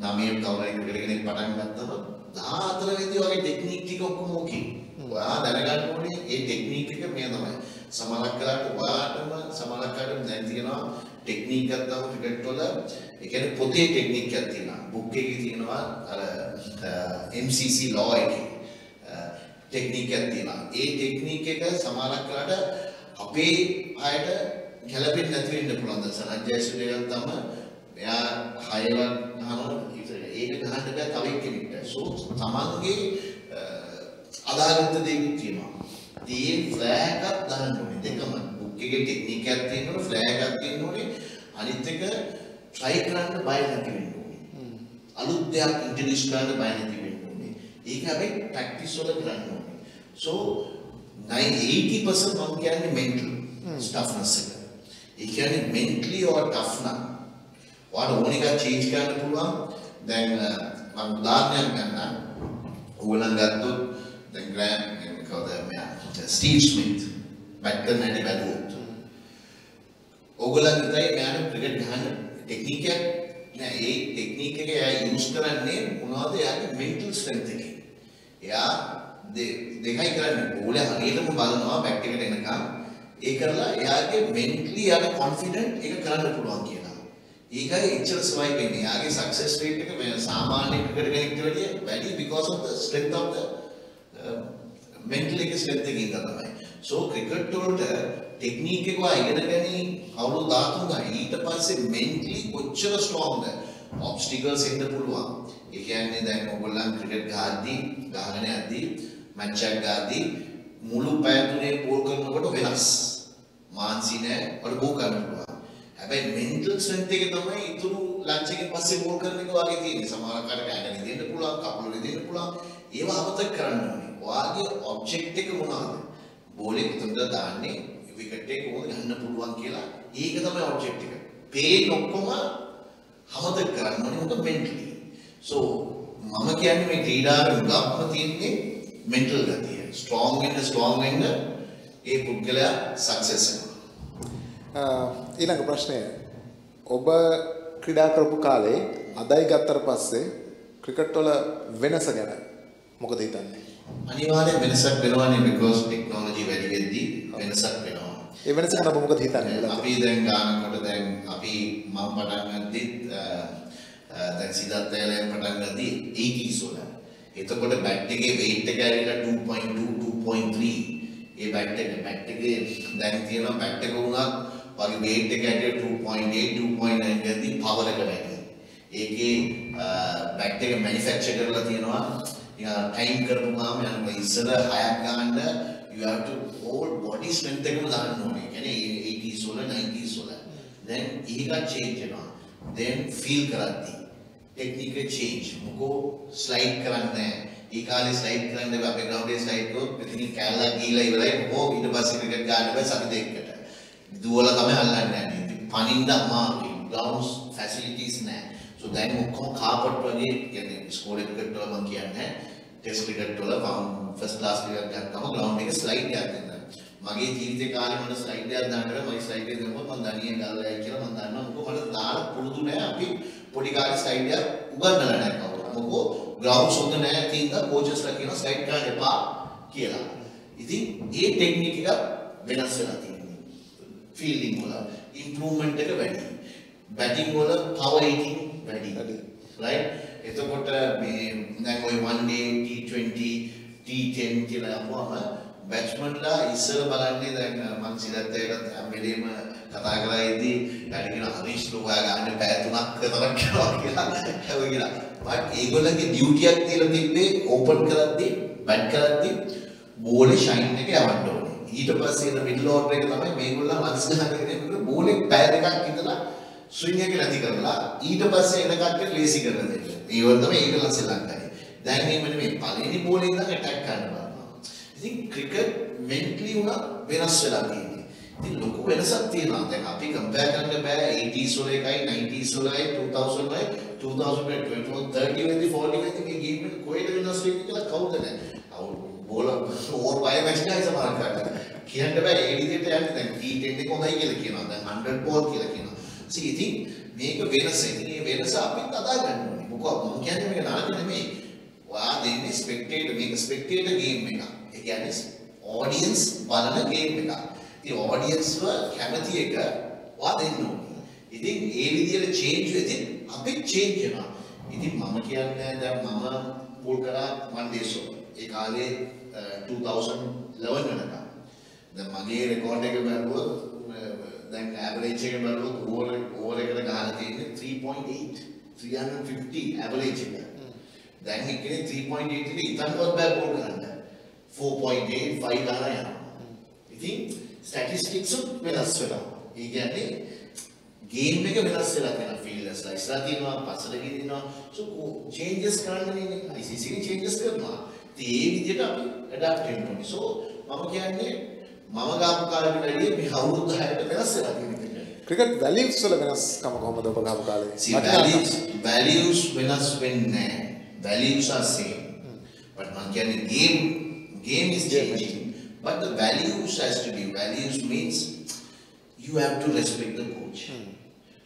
9 කවුරුයි ක්‍රිකට් කෙනෙක් පටන් ගත්තම 14 වෙනි වගේ ටෙක්නික් ටික ඔක්කොම ඕකේ. ඔයා දැනගන්න ඕනේ ඒ ටෙක්නික් එක මේ තමයි. සමහරක් කරාට ඔයාටම සමහරක් කරාට දැන් තියෙනවා ටෙක්නික් ගත්තාම ක්‍රිකට් වල ඒ කියන්නේ පොතේ ටෙක්නික් එකක් තියෙනවා. බුක් එකේ තියෙනවා අර MCC law එකේ ටෙක්නික් එකක් තියෙනවා. ඒ ටෙක්නික් එක සමහරක් කරාට අපේ අයට ගැලපෙන්නේ නැති වෙන්න පුළුවන්. දැන් සනජ්ජයසුලේ ගත්තාම එයා හයවක් ගහනවා ඒක ගහන්න බෑ තව එක්කෙනෙක්ට. සෝ තමන්ගේ අදාළත්ත දෙයක් තියෙනවා. ඒ ෆ්ලෑග් එකක් දාන්න ඕනේ දෙකම. එකේ ටෙක්නික් එකක් තියෙනවා ෆ්ලෑග් එකක් තියෙන්න ඕනේ. අනිත් එක try කරන්න බය නැති වෙන්න ඕනේ. අලුත් දෙයක් ඉන්ට්‍රොඩියුස් කරන්න බය නැති වෙන්න ඕනේ. ඒක හැබැයි ප්‍රැක්ටිස් වල කරන්න ඕනේ. so 80% මම කියන්නේ mental toughness එක. ඒ කියන්නේ mentally or tough නම් ඔයාලා ඕන එකක් change කරන්න පුළුවන්. දැන් මම උදාහරණයක් ගන්නම්. ඕගොල්ලන් ගත්තොත් දැන් ග්‍රෑම් කවුද මෙයා ස්ටීව් ස්මිත් බැට් කරන හැටි බැලුවොත්. ඕගොල්ලන් හිතයි මෙයාට ක්‍රිකට් ගහන්න ටෙක්නික් එකක් නෑ ඒ ටෙක්නික් එක එයා යූස් කරන්නේ මොනවද එයාගේ mental strength එකේ. එයා දෙකයි කරන්නේ බෝලේ හරියටම බලනවා බැක් එකට එනකම් ඒ කරලා එයාගේ mentally එයාට confident ඒක කරන්න පුළුවන් කියලා. ඒකයි එච්චර ස්වයිප් වෙන්නේ. එයාගේ success rate එක මේ සාමාන්‍ය ක්‍රිකට් කෙනෙක්ට වැඩිය වැඩි because of the strength of the uh, mental එකේ strength එකකින් තමයි. So ක්‍රිකට් වලට ටෙක්නික් එක ඉගෙන ගැනීම අවුරුදු 13 ඊට පස්සේ mentally කොච්චර strongද obstacles එන්න පුළුවන්. ඒ කියන්නේ දැන් ඔයගොල්ලන් ක්‍රිකට් ගහද්දී ගහගෙන යද්දී මැච් එකක් ගහද්දී මුළු පැය තුනේ බෝල් කරනකොට වෙනස්. මාන්සි නෑ වල බෝ කරන්න පුළුවන්. හැබැයි mental strength එක තමයි ඉතුරු ලන්ච් එකෙන් පස්සේ බෝල් කරන එක වගේ තියෙන්නේ. සමහර කාට කැඩගෙන දෙන්න පුළුවන්, කකුල දෙන්න පුළුවන්. ඒව අමතක කරන්න ඕනේ. ඔයාගේ ඔබ්ජෙක්ට් එක මොනවද? බෝලේ කොතනද දාන්නේ? විකට් එක කොහොමද ගන්න පුළුවන් කියලා ඒක තමයි ඔබ්ජෙක්ටිව් එක. පේන් ඔක්කොම හමද කරන්න ඕනේ මොකද මෙන්ටලි. සෝ මම කියන්නේ මේ ක්‍රීඩාවේ උගක්ම තියෙන්නේ මෙන්ටල් ගතිය. ස්ට්‍රෝං වෙන්න ස්ට්‍රෝං වෙන්න ඒ පුද්ගලයා සක්සස් වෙනවා. ඊළඟ ප්‍රශ්නය ඔබ ක්‍රීඩා කරපු කාලේ අදයි ගත්තට පස්සේ ක්‍රිකට් වල වෙනස ගැන මොකද හිතන්නේ? අනිවාර්යෙන් වෙනසක් වෙනවානේ because ටෙක්නොලොජි වැඩි වෙද්දී වෙනසක් වෙනවා. ඒ වෙනස ගැන මොකද හිතන්නේ? අපි දැන් ගානකොට දැන් අපි මම පටන් ගද්දිත් දැන් සිද්ධාර්ථ යාලයන් පටන් ගද්දි 80s වල. එතකොට බැට් එකේ weight එක ඇවිල්ලා 2.2 2.3 ඒ බැට් එක බැට් එකේ දැන් තියෙනවා බැට් එක වුණත් වගේ weight එක ඇවිල්ලා 2.8 2.9 ගද්දි power එක වැඩි. ඒකේ බැට් එක manufacture කරලා තියෙනවා ටයිම් කරපුවාම යනවා ඉස්සර හයක් ගන්න you have to whole body strength එකම දාන්න ඕනේ. කියන්නේ 80s වල 90s වල. then ඒක change වෙනවා. then feel කරද්දී ටෙක්නික change. මොකෝ ස්ලයිඩ් කරන්නේ ඒ කාලේ ස්ලයිඩ් කරන්න බෑ අපේ ග්‍රවුන්ඩ් එකේ ස්ලයිඩ් කරොත් මෙතනින් කැලලා ගිහලා ඉවරයි මොකෝ ඊට පස්සේ ක්‍රිකට් ගන්න බෑ සති දෙකකට. දුවලා තමයි අල්ලන්නේ නැහැ. පනින්න අමාරුයි. ග්‍රවුන්ඩ්ස් ෆැසිලිටිස් නැහැ. So දැන් ඔක්කොම කාපට් වගේ කියන්නේ ස්කෝල් ක්‍රිකට් වල මම කියන්නේ ටෙස්ට් ක්‍රිකට් වල ෆස්ට් ක්ලාස් ක්‍රිකට් ගත්තම ග්‍රවුන්ඩ් එකේ ස්ලයිඩ් එකක් දෙනවා. මගේ ජීවිතේ කාලේ මට ස්ලයිඩ් එකක් දාන්න බැහැ. මගේ ස්ලයිඩ් එක දෙනකොට මම දණියෙන් ගල්ලා කියලා මම දන්නවා. මොකද මට දාලා පුරුදු නැහැ. අපි පොඩි කාලේ ස්ලයිඩ් එකක් උගන්වලා නැහැ කවුරුත්. මොකද ග්‍රවුන්ඩ්ස් හොඳ නැහැ තින්ද කෝචස්ලා කියනවා ස්ලයිඩ් කරන්න එපා කියලා. ඉතින් ඒ ටෙක්නික් එක වෙනස් වෙලා තියෙනවා. ෆීල්ඩින් වල ඉම්ප්‍රූව්මන්ට් එක වැඩි. බැටිං වල පවර් හිටින් වැඩි. වැඩි. right එතකොට මේ දැන් ওই 1 day T20 T10 කියලා යමුවම බැට්ස්මන්ලා ඉස්සර බලන්නේ දැන් මම සිලත්තේකට හැම වෙලේම කතා කරලා ඉදී ඩැඩි කියන හරිෂ් ලෝවා ගන්න පැය තුනක් විතරක් කරනවා කියලා හැම කියලා. බට් ඒගොල්ලන්ගේ ඩියුටියක් තියලා තිබ්බේ ඕපන් කරද්දී බැට් කරද්දී බෝලේ ෂයින් එක යවන්න ඕනේ. ඊට පස්සේ එන මිඩල් ඕඩර් එක තමයි මේගොල්ලෝ රන්ස් ගහගෙන ඉන්නකොට බෝලේ පැය දෙකක් ඉඳලා ස්විං එක නැති කරලා ඊට පස්සේ එන කට්ටිය ලේසි කරලා දෙන්න. ඒවල තමයි ඒගොල්ලන් ශ්‍රී ලංකාවේ. දැන් මේ මෙන්න මේ පළවෙනි බෝලේ ඉඳන් ඇටැක් කරන්න බලනවා. ඉතින් ක්‍රිකට් මෙන්ටලි උනත් වෙනස් වෙලා තියෙන්නේ. ඉතින් ලොකු වෙනසක් තියෙනවා. දැන් අපි කම්පෙයාර් කරන්න බෑ 80s වල එකයි 90s වලයි 2000 වලයි 2020 30 වෙනි 40 වෙනි මේ ගේම් එක කොහෙද වෙනස් වෙන්නේ කියලා කවුද නැහැ. අවුල් බෝල ඕවර් පය මැච් එකයි සමහර කාට. කියන්න බෑ ඒ විදිහට යන්නේ දැන් T10 එක හොඳයි කියලා කියනවා. දැන් 100 බෝල් කියලා කියනවා. See ඉතින් මේක වෙනස. ඉතින් මේ වෙනස අපිත් අදා ගන්න ඕනේ. මොකද මම කියන්නේ මේක නරක නෙමෙයි. ඔයා දෙන්නේ ස්පෙක්ටේටර් මේක ස්පෙක්ටේටර් ගේම් එකක්. ඒ කියන්නේ ඔඩියන්ස් බලන ගේම් එකක්. ඉතින් ඔඩියන්ස්ව කැමති එක ඔයා දෙන්න ඕනේ. ඉතින් ඒ විදිහට චේන්ජ් වෙද්දී අපිත් චේන්ජ් වෙනවා. ඉතින් මම කියන්නේ දැන් මම පූල් කරා one day show. ඒ කාලේ අ, 2011 වෙනකම්. දැන් මගේ රෙකෝඩ් එක බලුවොත් අ, දැන් ඇවරේජ් එක බලුවොත් ඕවර් ඕවර් එකට ගහලා තියෙන්නේ 3.8 350 ඇවරේජ් එක. දැන් එක්කනේ 3.8 ඉතින් ඉතන්වත් බෑ බෝල් කරන්න. 4.8 5 ගාන යනවා. ඉතින් ස්ටැටිස්ටික්ස් වෙනස් වෙනවා. ඒ කියන්නේ ගේම් එක වෙනස් වෙලා තියෙනවා ෆීල්ඩර්ස්ලා ඉස්සරහ තියෙනවා පස්සට ගිහිනවා සෝ චේන්ජස් කරන්න නේ ICC නේ චේන්ජස් කරනවා ඉතින් ඒ විදිහට අපි ඇඩැප්ට් වෙන්න ඕනේ සෝ මම කියන්නේ මම ගාපු කාලෙට වැඩිය මේ අවුරුදු 6කට වෙනස් වෙලා තියෙනවා ක්‍රිකට් වැලියුස් වල වෙනස්කම කොහොමද ඔබ ගාපු කාලේ? See, values, values වෙනස් වෙන්නේ නැහැ. Values are same. But මම කියන්නේ game, game is changing. But the values has to be, values means you have to respect the coach.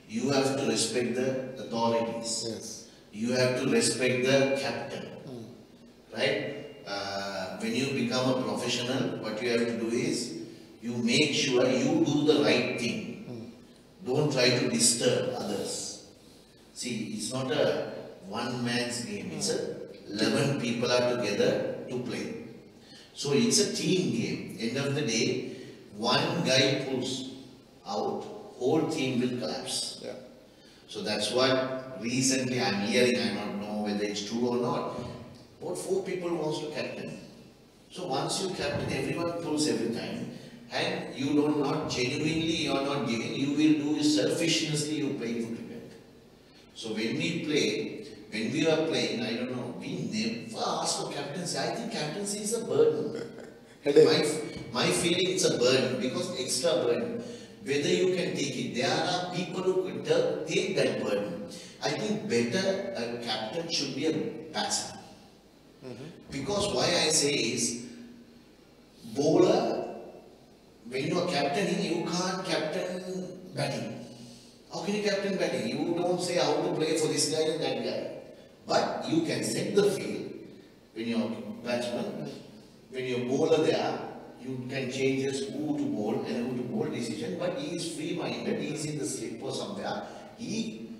You have to respect the authorities. Yes. You have to respect the captain. Right? Uh, when you become a professional, what you have to do is you make sure you do the right thing. Don't try to disturb others. See, it's not a one man's game. It's a 11 people are together to play. So it's a team game. End of the day, one guy pulls out, whole team will collapse. Yeah. So that's what recently I'm hearing, I don't know whether it's true or not. About four people wants to captain. So once you captain, everyone pulls every time. And you don't not genuinely, you are not giving, you will do is selfishnessly you play for cricket. So when we play, when we are playing, I don't know, we never ask for captaincy. I think captaincy is a burden. My, My feeling it's a burden because extra burden. Whether you can take it, there are people who could take that burden. I think better a captain should be a batsman. Because why I say is, bowler, when you are captaining, you can't captain batting. How can you captain batting? You don't say how to play for this guy and that guy. But you can set the field when you're batsman, when you're bowler there, you can change just who to bowl and who to bowl decision, but he is free-minded, he is in the slip or somewhere. He,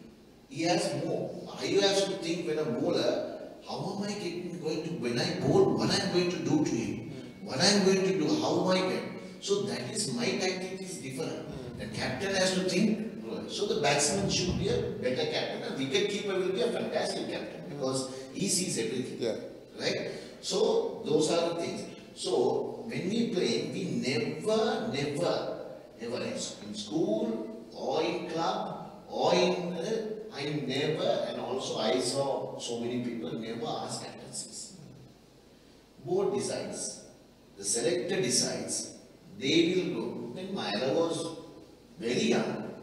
he has more. You have to think when a bowler, how am I getting, going to, when I bowl, what I'm going to do to him? What I'm going to do, how am I going? So that is, my tactic is different. The captain has to think, so the batsman should be a better captain, a wicket keeper will be a fantastic captain because he sees everything. Yeah. Right? So those are the things. So when we play, we never, never, ever in in school or in club or in, uh, I never, and also I saw so many people never ask captaincies. Board decides, the selector decides, they will go. When Myra was very young,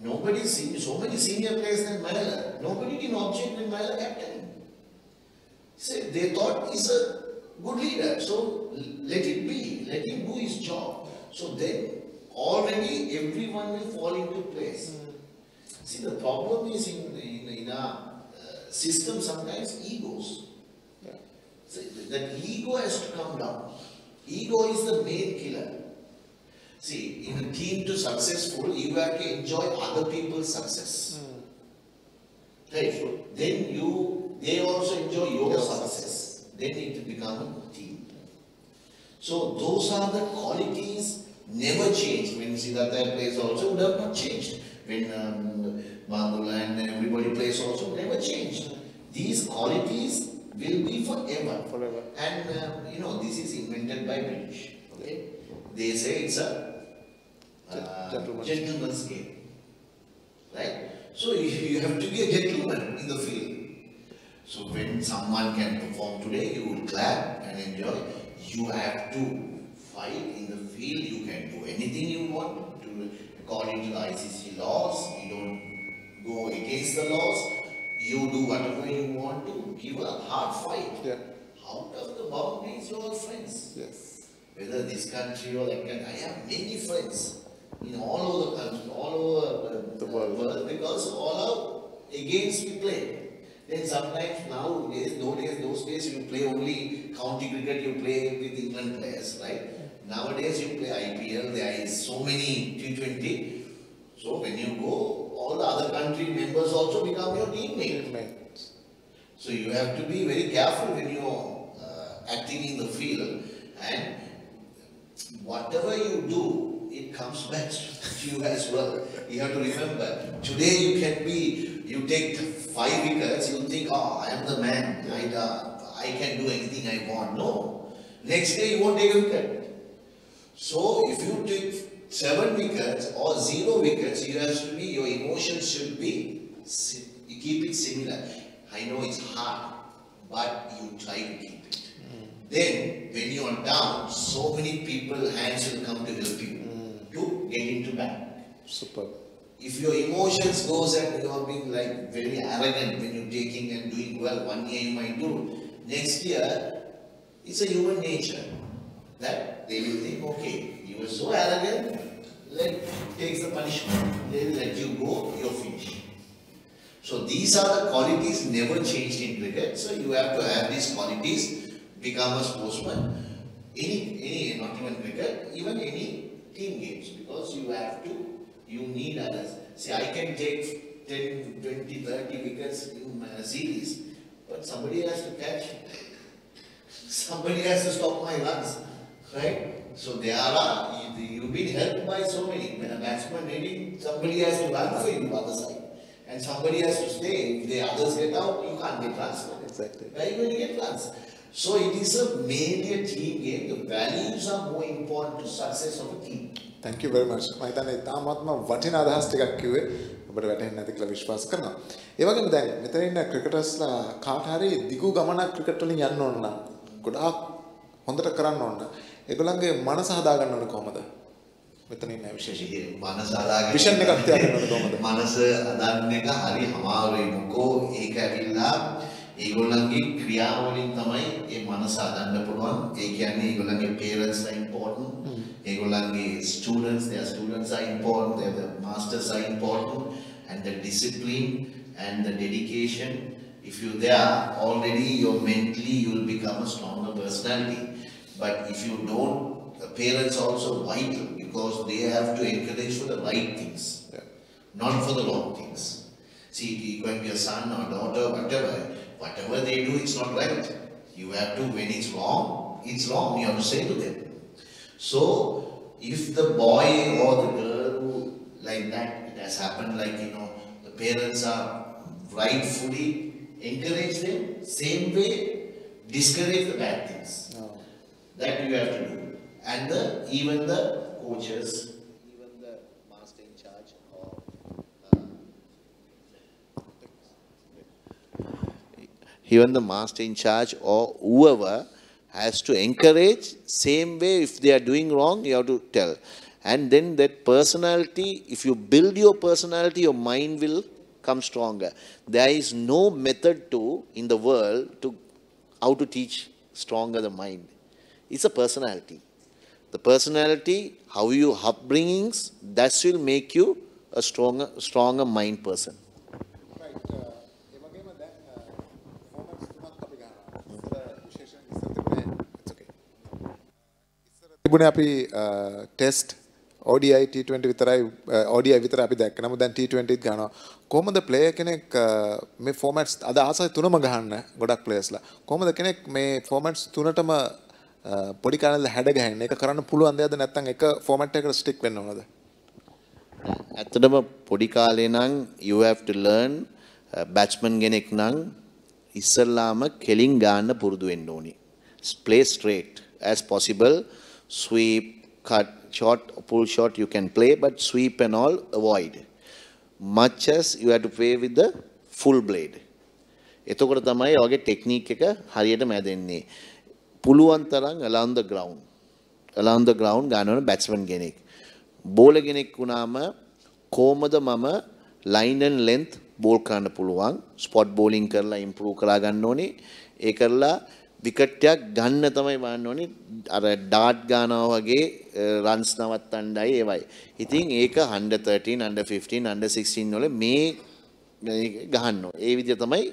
nobody, seen so many senior players than Myra, nobody didn't object when Myra captain. Say they thought he's a good leader, so let it be, let him do his job. So then already everyone will fall into place. See, the problem is in, in, in our uh, system sometimes egos. Yeah. So that ego has to come down. Ego is the main killer. See, in a team to successful, you have to enjoy other people's success. Right? Then you, they also enjoy your Your success. Then it will become a team. So those are the qualities never change. When Siddhartha plays also would have not changed. When um, And everybody plays also never changed. These qualities will be forever. Forever. And um, you know, this is invented by British. Okay? They say it's a uh, Gentleman's- gentleman's game. Right? So you, you have to be a gentleman in the field. So when someone can perform today, you will clap and enjoy. You have to fight in the field. You can do anything you want to according to the ICC laws. You don't go against the laws. You do whatever you want to. Give a hard fight. Yeah. Out of the boundaries, you are friends Yes. whether this country or that country. I have many friends in all over the country, all over uh, The world. because all are against we play. Then sometimes nowadays, those days, those days you play only county cricket, you play with England players, right? Nowadays you play IPL, there is so many T20. So when you go, all the other country members also become your teammate. Teammates. So you have to be very careful when you're uh, acting in the field and whatever you do, it comes back to you as well. You have to remember, today you can be, you take five wickets, you think, oh, I am the man, I, uh, I can do anything I want. No. Next day you won't take a wicket. So if you take seven wickets or zero wickets, you have to be, your emotions should be, you keep it similar. I know it's hard, but you try to keep it. Hmm. Then when you are down, so many people, hands will come to help you hmm. to get into back. Superb. If your emotions goes and you are being like very arrogant when you're taking and doing well, one year you might do, next year, it's a human nature that they will think, okay, you were so arrogant, let takes the punishment, they will let you go, you're finished. So these are the qualities never changed in cricket. So you have to have these qualities, become a sportsman. Any, any, not even cricket, even any team games, because you have to, you need others. See, I can take 10, 20, 30 wickets in a series, but somebody has to catch. Somebody has to stop my runs, right? So there are, you- you've been helped by so many. When a batsman ready, somebody has to run for you other side. And somebody has to stay. If the others get out, you can't get runs. Exactly. Where are you going to get runs? So it is a mainly a team game. The values are more important to success of a team. thank you very much මම හිතන්නේ තාමත්ම වටිනා අදහස් ටිකක් කිව්වේ ඔබට වැටහෙන්නේ නැති කියලා විශ්වාස කරනවා ඒ වගේම දැන් මෙතන ඉන්න ක්‍රිකටර්ස්ලා කාට හරි දිගු ගමනක් ක්‍රිකට් වලින් යන්න ඕන නම් ගොඩාක් හොඳට කරන්න ඕන ඒගොල්ලන්ගේ මනස හදාගන්න ඕනේ කොහමද? මෙතන ඉන්න විශේෂයෙන්. මනස හදාගන්න විෂන් එකක් තියාගන්න ඕනේ කොහමද? මනස හදන්න එක හරි අමාරුයි මොකෝ ඒක ඇවිල්ලා ඒගොල්ලන්ගේ ක්‍රියාවලින් තමයි ඒ මනස හදන්න පුළුවන්. ඒ කියන්නේ ඒගොල්ලන්ගේ parents are important. ඒගොල්ලන්ගේ students their students are important. Their the masters are important. And the discipline and the dedication. If you there already you're mentally you'll become a stronger personality but if you don't the parents are also vital because they have to encourage for the right things Yeah. not for the wrong things. See, it can be a son or daughter, whatever. Whatever they do, it's not right. You have to, when it's wrong, it's wrong. You have to say to them. So, if the boy or the girl who like that, it has happened like, you know, the parents are rightfully encourage them, same way, discourage the bad things. That you have to do. And the, even the coaches, even the master in charge or uh, even the master in charge or whoever has to encourage same way if they are doing wrong you have to tell. And then that personality if you build your personality your mind will come stronger. There is no method to in the world to how to teach stronger the mind it's a personality the personality how you upbringings that will make you a stronger stronger mind person right ඒ වගේම දැන් uh, ෆෝමැට්ස් තුනක් අපි ගන්නවා. ඉස්සර විශේෂයෙන් ඉස්සර තිබුණේ it's okay. ඉස්සර තිබුණේ අපි ටෙස්ට් ODI T20 විතරයි uh, අ, ODI විතර අපි දැක්ක. නමුත් දැන් T20ත් ගන්නවා. කොහොමද ප්ලේයර් කෙනෙක් අ, මේ ෆෝමැට්ස් අද ආසයි තුනම ගහන්න ගොඩක් ප්ලේයර්ස්ලා. කොහොමද කෙනෙක් මේ ෆෝමැට්ස් තුනටම අ, පොඩි කාලේ හැඩ ගහන්නේ? ඒක කරන්න පුළුවන් දෙයක්ද නැත්නම් එක ෆෝමැට් එකකට ස්ටික් වෙන්න ඕනද? ඇත්තටම පොඩි කාලේ නම් you have to learn uh, batsman කෙනෙක් නම් ඉස්සල්ලාම කෙලින් ගාන්න පුරුදු වෙන්න ඕනි. play straight as possible sweep cut short pull shot you can play but sweep and all avoid much as you have to play with the full blade එතකොට තමයි ඔයගේ ටෙක්නික් එක හරියට මැදෙන්නේ පුළුවන් තරම් around the ground around the ground ගන්නවන batsman කෙනෙක් bowler කෙනෙක් වුණාම කොහමද මම line and length බෝල් කරන්න පුළුවන් ස්පොට් බෝලිං කරලා ඉම්ප්‍රූව් කරා ගන්න ඕනේ ඒ කරලා විකට් එකක් ගන්න තමයි බලන්න ඕනේ අර ඩාට් ගන්නවා වගේ රන්ස් නවත්තන්නයි ඒවයි. ඉතින් ඒක under 13 under 15 under 16 වල මේ මේ ගහන්න ඕනේ. ඒ විදිහ තමයි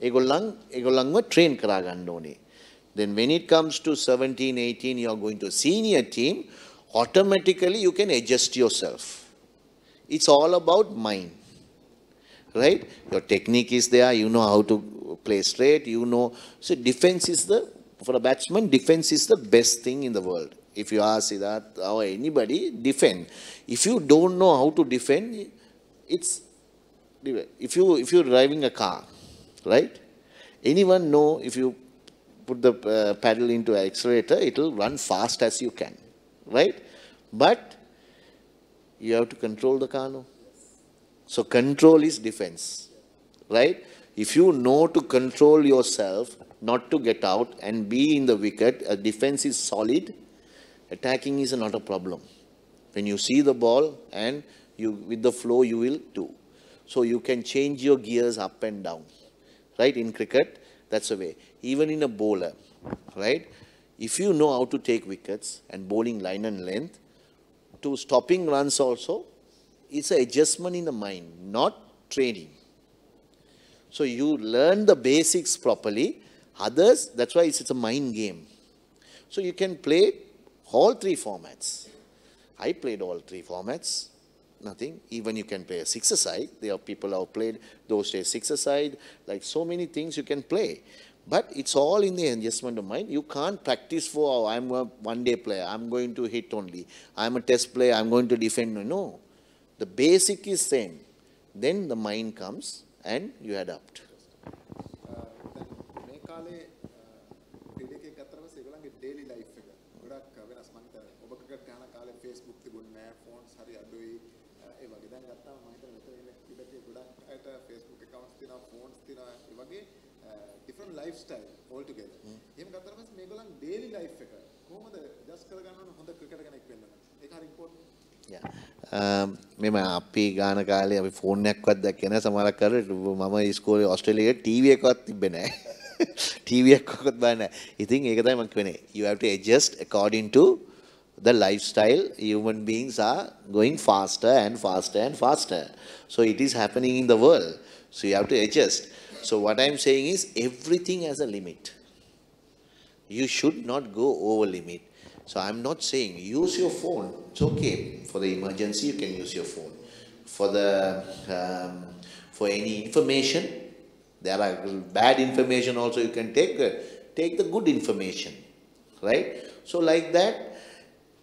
ඒගොල්ලන් ඒගොල්ලන්ව ට්‍රේන් කරා ගන්න ඕනේ. Then when it comes to 17 18 you are going to senior team automatically you can adjust yourself. It's all about mind right? Your technique is there, you know how to play straight, you know. So defense is the, for a batsman, defense is the best thing in the world. If you ask that or anybody, defend. If you don't know how to defend, it's, if you, if you're driving a car, right? Anyone know if you put the uh, pedal into accelerator, it will run fast as you can, right? But you have to control the car, no? So control is defense, right? If you know to control yourself, not to get out and be in the wicket, a defense is solid, attacking is not a problem. When you see the ball and you with the flow you will do. So you can change your gears up and down, right? In cricket, that's the way. Even in a bowler, right? If you know how to take wickets and bowling line and length, to stopping runs also, it's an adjustment in the mind, not training. So you learn the basics properly. Others, that's why it's, it's a mind game. So you can play all three formats. I played all three formats. Nothing. Even you can play a six-a-side. There are people who have played those days six-a-side. Like so many things you can play. But it's all in the adjustment of mind. You can't practice for, oh, I'm a one-day player. I'm going to hit only. I'm a test player. I'm going to defend. No. The basic is same. Then the mind comes and you adapt. ඒ වගේ different lifestyle all together එහෙම ගත්තට පස්සේ මේගොල්ලන් daily life එක කොහොමද ජස් කරගන්න ඕන හොඳ cricket කෙනෙක් වෙන්න? ඒක හරි ඉම්පෝටන්ට්. Um, මෙම අපි ගාන කාලේ අපි ෆෝන් එකක්වත් දැක්කේ නැහැ සමහරක් කර මම ඉස්කෝලේ ඕස්ට්‍රේලියාවේ ටීවී එකක්වත් තිබ්බේ නැහැ. ටීවී එකක්වත් බලන්නේ නැහැ. ඉතින් ඒක තමයි මම කියන්නේ. You have to adjust according to the lifestyle human beings are going faster and faster and faster. So it is happening in the world. So you have to adjust. So what I'm saying is everything has a limit. You should not go over limit. So I'm not saying use your phone. It's okay for the emergency. You can use your phone. For the um, for any information, there are bad information also. You can take uh, take the good information, right? So like that,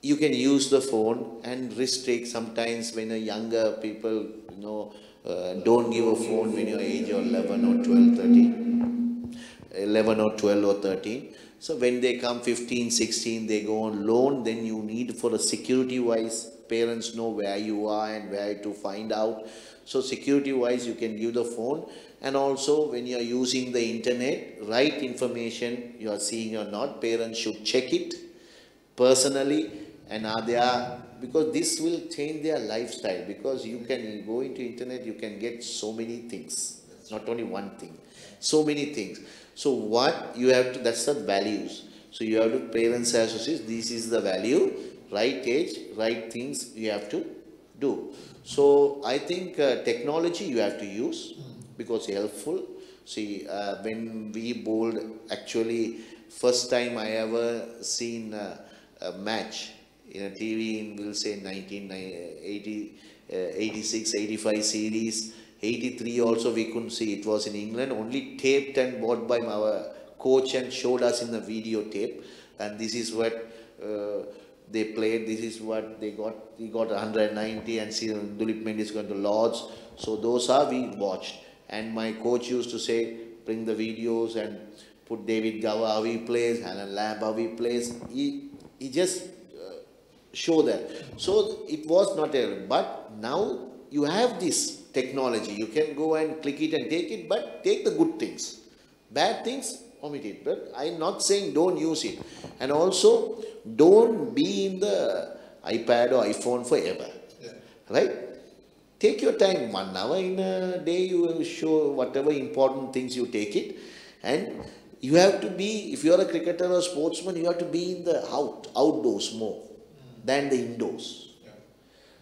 you can use the phone and restrict sometimes when a younger people you know uh, don't give a phone when you're age of 11 or 12 13 11 or 12 or 13 so when they come 15 16 they go on loan then you need for a security wise parents know where you are and where to find out. So security wise you can give the phone. And also when you are using the internet right information you are seeing or not parents should check it personally. And are there because this will change their lifestyle. Because you can go into internet you can get so many things. Not only one thing. So many things. So what you have to that's the values. So you have to parents as to this is the value. Right age right things you have to do. So i think uh, technology you have to use because helpful. See uh, when we bowled actually first time i ever seen uh, a match in a TV in, we'll say 1980, uh, 86, 85 series. 83 also we couldn't see. It was in England, only taped and bought by our coach and showed us in the videotape. And this is what uh, they played. This is what they got. He got 190 and see Dulip Mendy is going to Lords. So those are we watched. And my coach used to say, bring the videos and put David Gower how he plays, Alan Lamb how he plays. He, he just show that. So it was not a, but now you have this technology. You can go and click it and take it, but take the good things. Bad things, omit it. But I'm not saying don't use it. And also, don't be in the iPad or iPhone forever. Right? Take your time, one hour in a day, you will show whatever important things you take it. And you have to be, if you're a cricketer or sportsman, you have to be in the out, outdoors more than the indoors.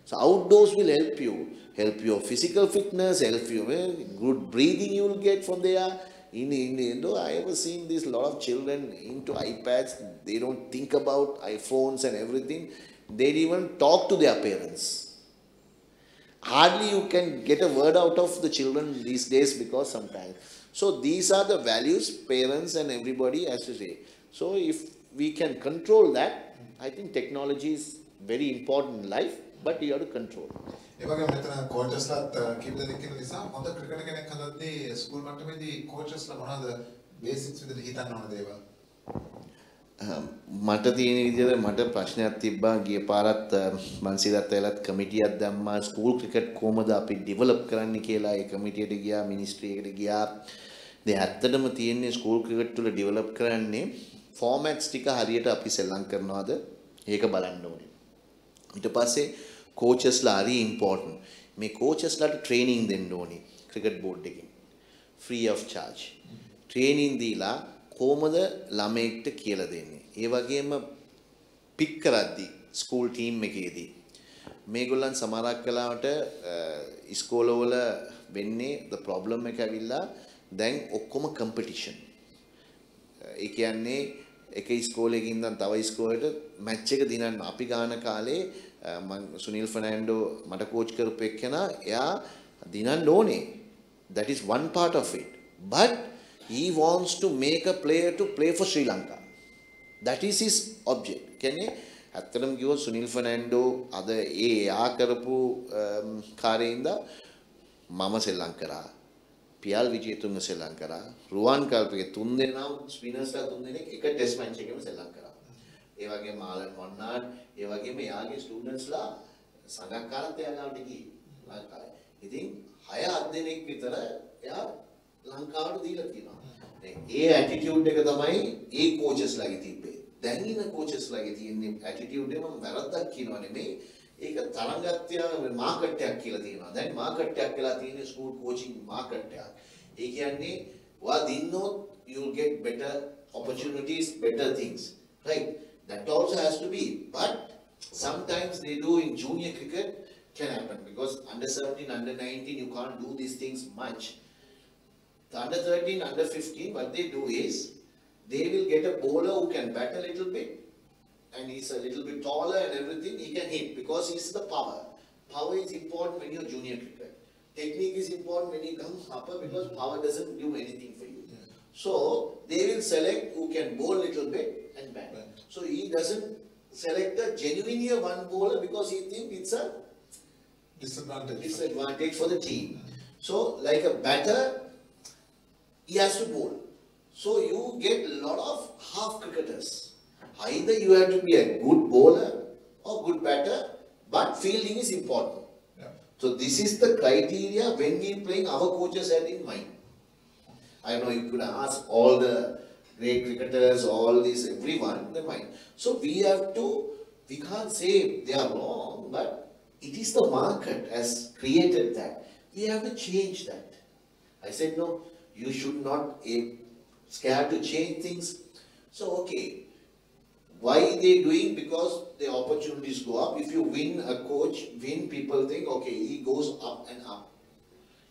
So outdoors will help you, help your physical fitness, help you, eh, good breathing you will get from there. In, in I have seen this lot of children into iPads. They don't think about iPhones and everything. They even talk to their parents. Hardly you can get a word out of the children these days because sometimes. So these are the values parents and everybody has to say. So if we can control that, I think technology is very important in life, but you have to control. ඒ වගේම මෙතන කෝචස්ලාත් කීප දෙනෙක් ඉන්න නිසා හොඳ cricket කෙනෙක් හදද්දී school මට්ටමේදී කෝචස්ලා මොනවද basics විදිහට හිතන්න ඕන දේවල්? මට තියෙන විදිහට මට ප්‍රශ්නයක් තිබ්බා ගිය පාරත් මන්සිලත් ඇලත් කමිටියක් දැම්මා ස්කූල් ක්‍රිකට් කොහමද අපි ඩිවලොප් කරන්න කියලා ඒ කමිටියට ගියා මිනිස්ට්‍රි එකට ගියා දැන් ඇත්තටම තියෙන්නේ ස්කූල් ක්‍රිකට් වල ඩිවලොප් කරන්නේ ෆෝමැට්ස් ටික හරියට අපි සෙල්ලම් කරනවද? ඒක බලන්න ඕනේ. ඊට පස්සේ කෝචස්ලා හරි ඉම්පෝර්ටන්ට් මේ කෝචස්ලාට ට්‍රේනින් දෙන්න ඕනේ ක්‍රිකට් බෝඩ් එකෙන්. ෆ්‍රී ඔෆ් චාර්ජ් ට්‍රේනින් දීලා කොහොමද ළමයෙක්ට කියලා දෙන්නේ. ඒ වගේම පික් කරද්දී ස්කූල් ටීම් එකේදී. මේගොල්ලන් සමහරක් කලාවට ඉස්කෝලවල වෙන්නේ the problem එක ඇවිල්ලා දැන් ඔක්කොම කම්පිටිෂන්. ඒ කියන්නේ එක ඉස්කෝලේකින් ඉඳන් තව ඉස්කෝලේට මැච් එක දිනන්න අපි ගාන කාලේ මං සුනිල් ෆර්නෑන්ඩෝ මට කෝච් කරපු එක්කෙනා එයා දිනන්න ඕනේ. That is one part of it. But he wants to make a player to play for Sri Lanka. That is his object. කියන්නේ ඇත්තටම කිව්වොත් සුනිල් ෆර්නෑන්ඩෝ අද ඒ එයා කරපු කාර්යයෙන්ද මම සෙල්ලම් කරා. පියල් විජේතුංග සෙල්ලම් කරා. රුවන් කල්පගේ තුන් දෙනා ස්පිනර්ස්ලා තුන් දෙනෙක් එක ටෙස්ට් මැච් එකේම සෙල්ලම් කරා. ඒ වගේම මාලන් මොන්නාඩ්, ඒ වගේම එයාගේ ස්ටුඩන්ට්ස්ලා සංගක්කාරත් එයා ගාවට ගියේ ලංකාවේ. ඉතින් හය හත් දෙනෙක් විතර එයා ලංකාවට දීලා තියෙනවා. දැන් ඒ ඇටිටියුඩ් එක තමයි ඒ කෝචස්ලාගේ තිබ්බේ. දැන් ඉන්න coaches ලගේ තියෙන attitude එක මම වැරද්දක් කියනවා නෙමෙයි. ඒක තරංගත්‍ය මාකට් එකක් කියලා තියෙනවා. දැන් මාකට් එකක් වෙලා තියෙන ස්කූල් කෝචින් මාකට් එකක්. ඒ කියන්නේ ඔයා දින්නොත් you'll get better opportunities, better things. Right? That also has to be. But sometimes they do in junior cricket can happen because under 17, under 19, you can't do these things much. The under 13, under 15, what they do is they will get a bowler who can bat a little bit and he's a little bit taller and everything, he can hit because he's the power. Power is important when you're junior cricket. Technique is important when you come upper because hmm. power doesn't do anything for you. So they will select who can bowl little bit and bat. Right. So he doesn't select a genuinely a one bowler because he thinks it's a Disadvantage. disadvantage for the team. Hmm. So like a batter, he has to bowl. So you get a lot of half cricketers. Either you have to be a good bowler or good batter, but fielding is important. Yeah. So this is the criteria when we playing our coaches had in mind. I know you could ask all the great cricketers, all this, everyone, they mind. So we have to, we can't say they are wrong, but it is the market has created that. We have to change that. I said, no, you should not be scared to change things. So, okay, why they doing? Because the opportunities go up. If you win a coach, win, people think, okay, he goes up and up.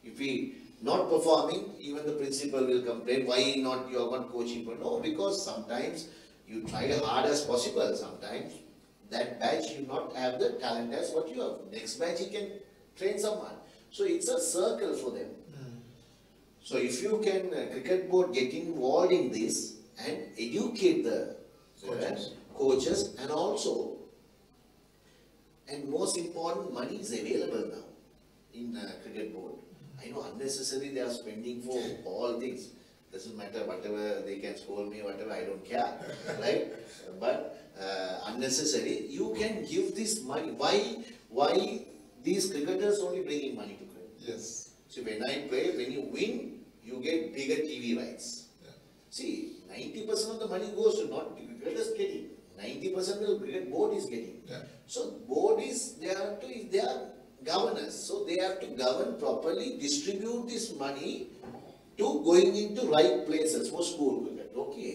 If he not performing, even the principal will complain, why not you are not coaching? But no, because sometimes you try hard as possible. Sometimes that batch you not have the talent as what you have. Next batch he can train someone. So it's a circle for them. So if you can, uh, cricket board get involved in this and educate the Coaches. Coaches and also, and most important, money is available now in uh, cricket board. I know unnecessarily they are spending for all things. Doesn't matter whatever they can scold me, whatever I don't care, right? But uh, unnecessary. You can give this money. Why? Why these cricketers only bringing money to cricket? Yes. See, when I play, when you win, you get bigger TV rights. Yeah. See, ninety percent of the money goes to not cricketers getting. Ninety percent of the cricket board is getting. Yeah. So board is they have to they are governors, so they have to govern properly, distribute this money to going into right places for school cricket. Okay,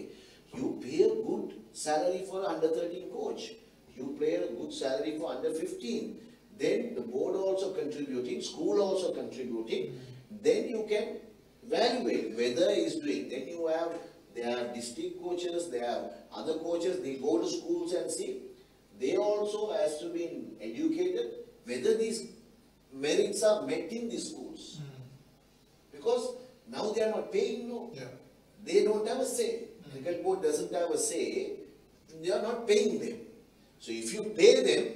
you pay a good salary for under thirteen coach. You pay a good salary for under fifteen. Then the board also contributing, school also contributing. Then you can evaluate whether is doing. Then you have they have district coaches, they have other coaches. They go to schools and see. They also has to be educated whether these merits are met in the schools. Hmm. Because now they are not paying no. Yeah. They don't have a say. Hmm. Cricket board doesn't have a say. They are not paying them. So if you pay them,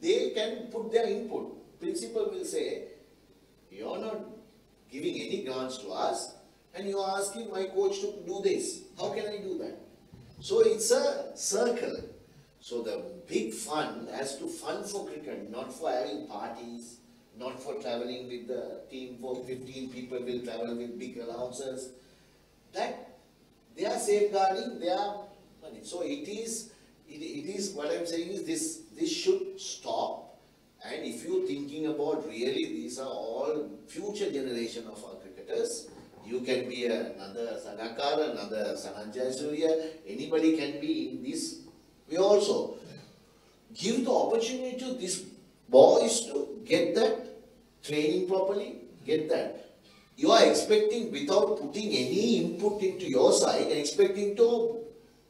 they can put their input. Principal will say, you are not giving any grants to us and you are asking my coach to do this. How can I do that? So it's a circle. So the big fund has to fund for cricket, not for having parties, not for traveling with the team for 15 people will travel with big allowances. That they are safeguarding their money. So it is, it, it is what I'm saying is this, this should stop. And if you're thinking about really, these are all future generation of our cricketers. You can be another Sanakar, another Sananjay Surya, anybody can be in this way also. Give the opportunity to these boys to get that training properly, get that. You are expecting without putting any input into your side and expecting to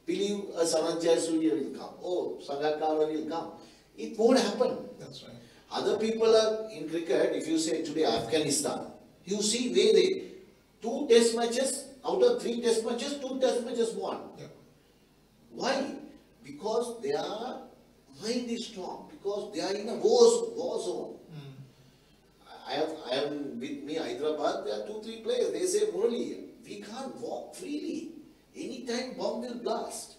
believe a Sananjay Surya will come, oh, Sangakkara will come. It won't happen. That's right. Other people are in cricket, if you say today Afghanistan, you see where they, two test matches, out of three test matches, two test matches won. Yeah. Why? Because they are mind is strong, because they are in a war, war zone. Hmm. I have, I have with me Hyderabad, there are two, three players, they say, Murali, we can't walk freely. Anytime bomb will blast.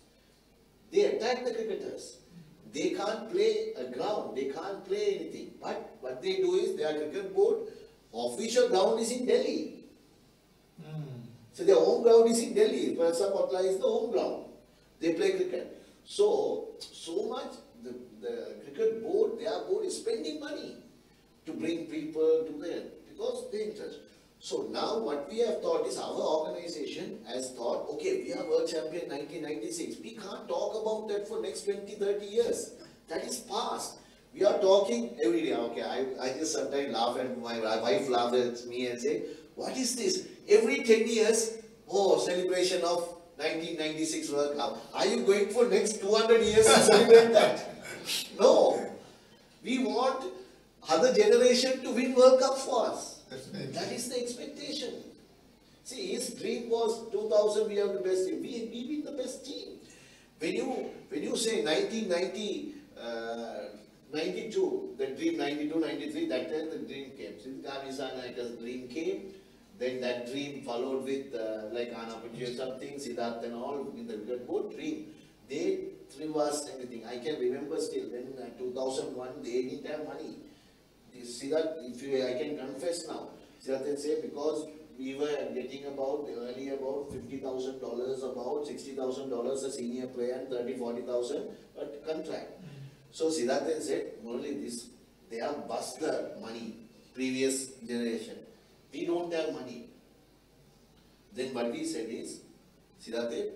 They attack the cricketers. They can't play a ground, they can't play anything. But what they do is, their cricket board, official ground is in Delhi. So their home ground is in Delhi. Persa Kotla is the home ground. They play cricket. So, so much, the, the cricket board, their board is spending money to bring people to there because they interest. So now what we have thought is our organization has thought, okay, we are world champion 1996. We can't talk about that for next 20, 30 years. That is past. We are talking every day. Okay, I, I just sometimes laugh and my wife laughs at me and say, what is this? Every 10 years, oh, celebration of 1996 World Cup. Are you going for next 200 years to celebrate that? No. We want other generation to win World Cup for us. That is the expectation. See, his dream was 2000 we have the best team. We, we been the best team. When you, when you say 1990, uh, 92, the dream 92, 93, that time the dream came. Since Gavisanaika's dream came, then that dream followed with uh, like or something, Siddharth and all, with the good both dream. They threw us everything. I can remember still when uh, 2001 they didn't have money. This Siddharth, if you, I can confess now, Siddharth can say because we were getting about early about fifty thousand dollars, about sixty thousand dollars a senior player and thirty, forty thousand a contract. So Siddhartha said, Murali, this, they have bust the money, previous generation. We don't have money. Then what we said is, Siddhartha,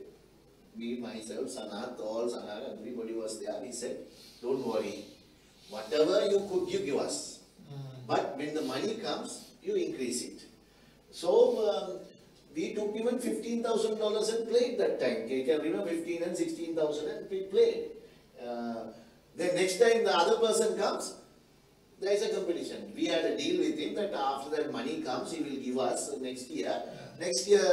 me, myself, Sanath, all Sanath, everybody was there. We said, don't worry, whatever you could, you give us. But when the money comes, you increase it. So um, we took even fifteen thousand dollars and played that time. You can remember fifteen and sixteen thousand and we played. Uh, then next time the other person comes, there is a competition. We had a deal with him that after that money comes, he will give us next year. Next year,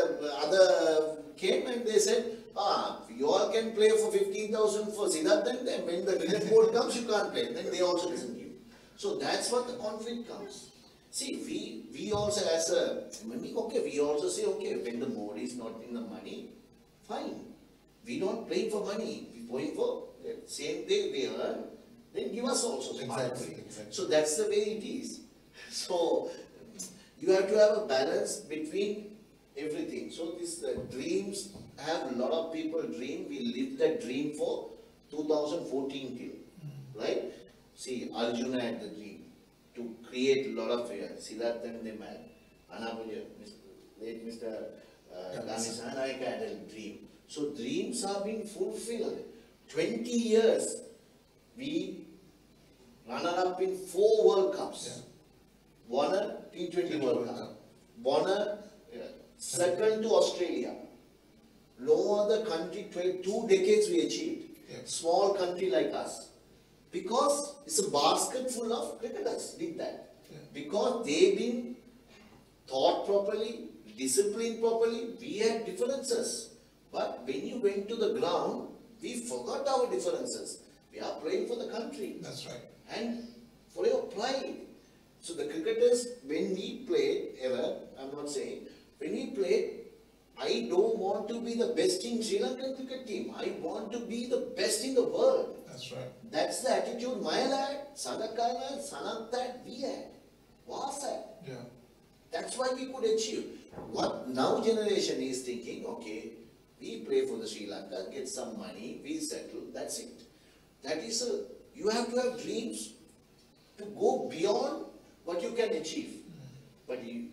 other came and they said, ah, you all can play for fifteen thousand for Siddharth, then, then when the cricket board comes, you can't play. Then they also doesn't give. So that's what the conflict comes. See, we, we also as a, okay, we also say, okay, when the board is not in the money, fine. We don't play for money, we playing for, same thing we earn, then give us also some Exactly, exactly. So that's the way it is. So, you have to have a balance between everything. So this uh, dreams have a lot of people dream. We live that dream for 2014 till, right? See, Arjuna had the dream to create a lot of fear. Siddhartha and them had. Anapuja, late Mr. Uh, Ganesanaika had a dream. So dreams are being fulfilled. 20 years, we runner up in four World Cups. Won a T20 World Cup. Won a uh, second to Australia. No other country, tw- two decades we achieved. Yeah. Small country like us. Because it's a basket full of cricketers did that. Yeah. Because they've been taught properly, disciplined properly, we had differences. But when you went to the ground, we forgot our differences. We are playing for the country That's right. And for your pride. So the cricketers, when we played, ever, I'm not saying, when we played, I don't want to be the best in Sri Lankan cricket team. I want to be the best in the world. That's right. That's the attitude Mayala had, Sadakala had, Sanat had, we had, was had. Yeah. That's why we could achieve. What now generation is thinking, okay, we play for the Sri Lanka, get some money, we settle, that's it. That is a, you have to have dreams to go beyond what you can achieve. But you,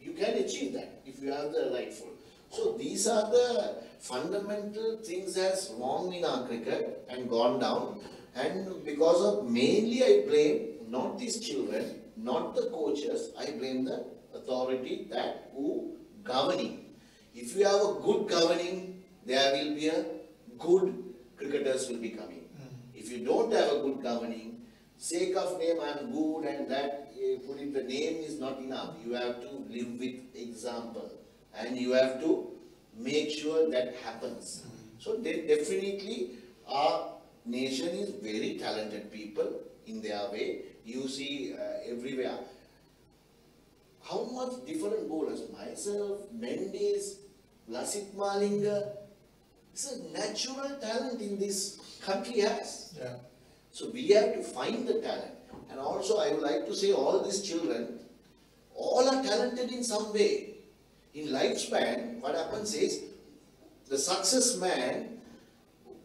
you can achieve that if you have the right foot. So these are the fundamental things has wrong in our cricket and gone down. And because of mainly I blame not these children, not the coaches, I blame the authority that who governing. If you have a good governing, there will be a good cricketers will be coming. If you don't have a good governing, sake of name I'm good and that eh, put it the name is not enough. You have to live with example and you have to make sure that happens. So de- definitely our nation is very talented people in their way. You see uh, everywhere. How much different bowlers, myself, Mendes, Lasit Malinga, it's a natural talent in this country has. Yeah. So we have to find the talent. And also I would like to say all these children, all are talented in some way. In lifespan, what happens is, the success man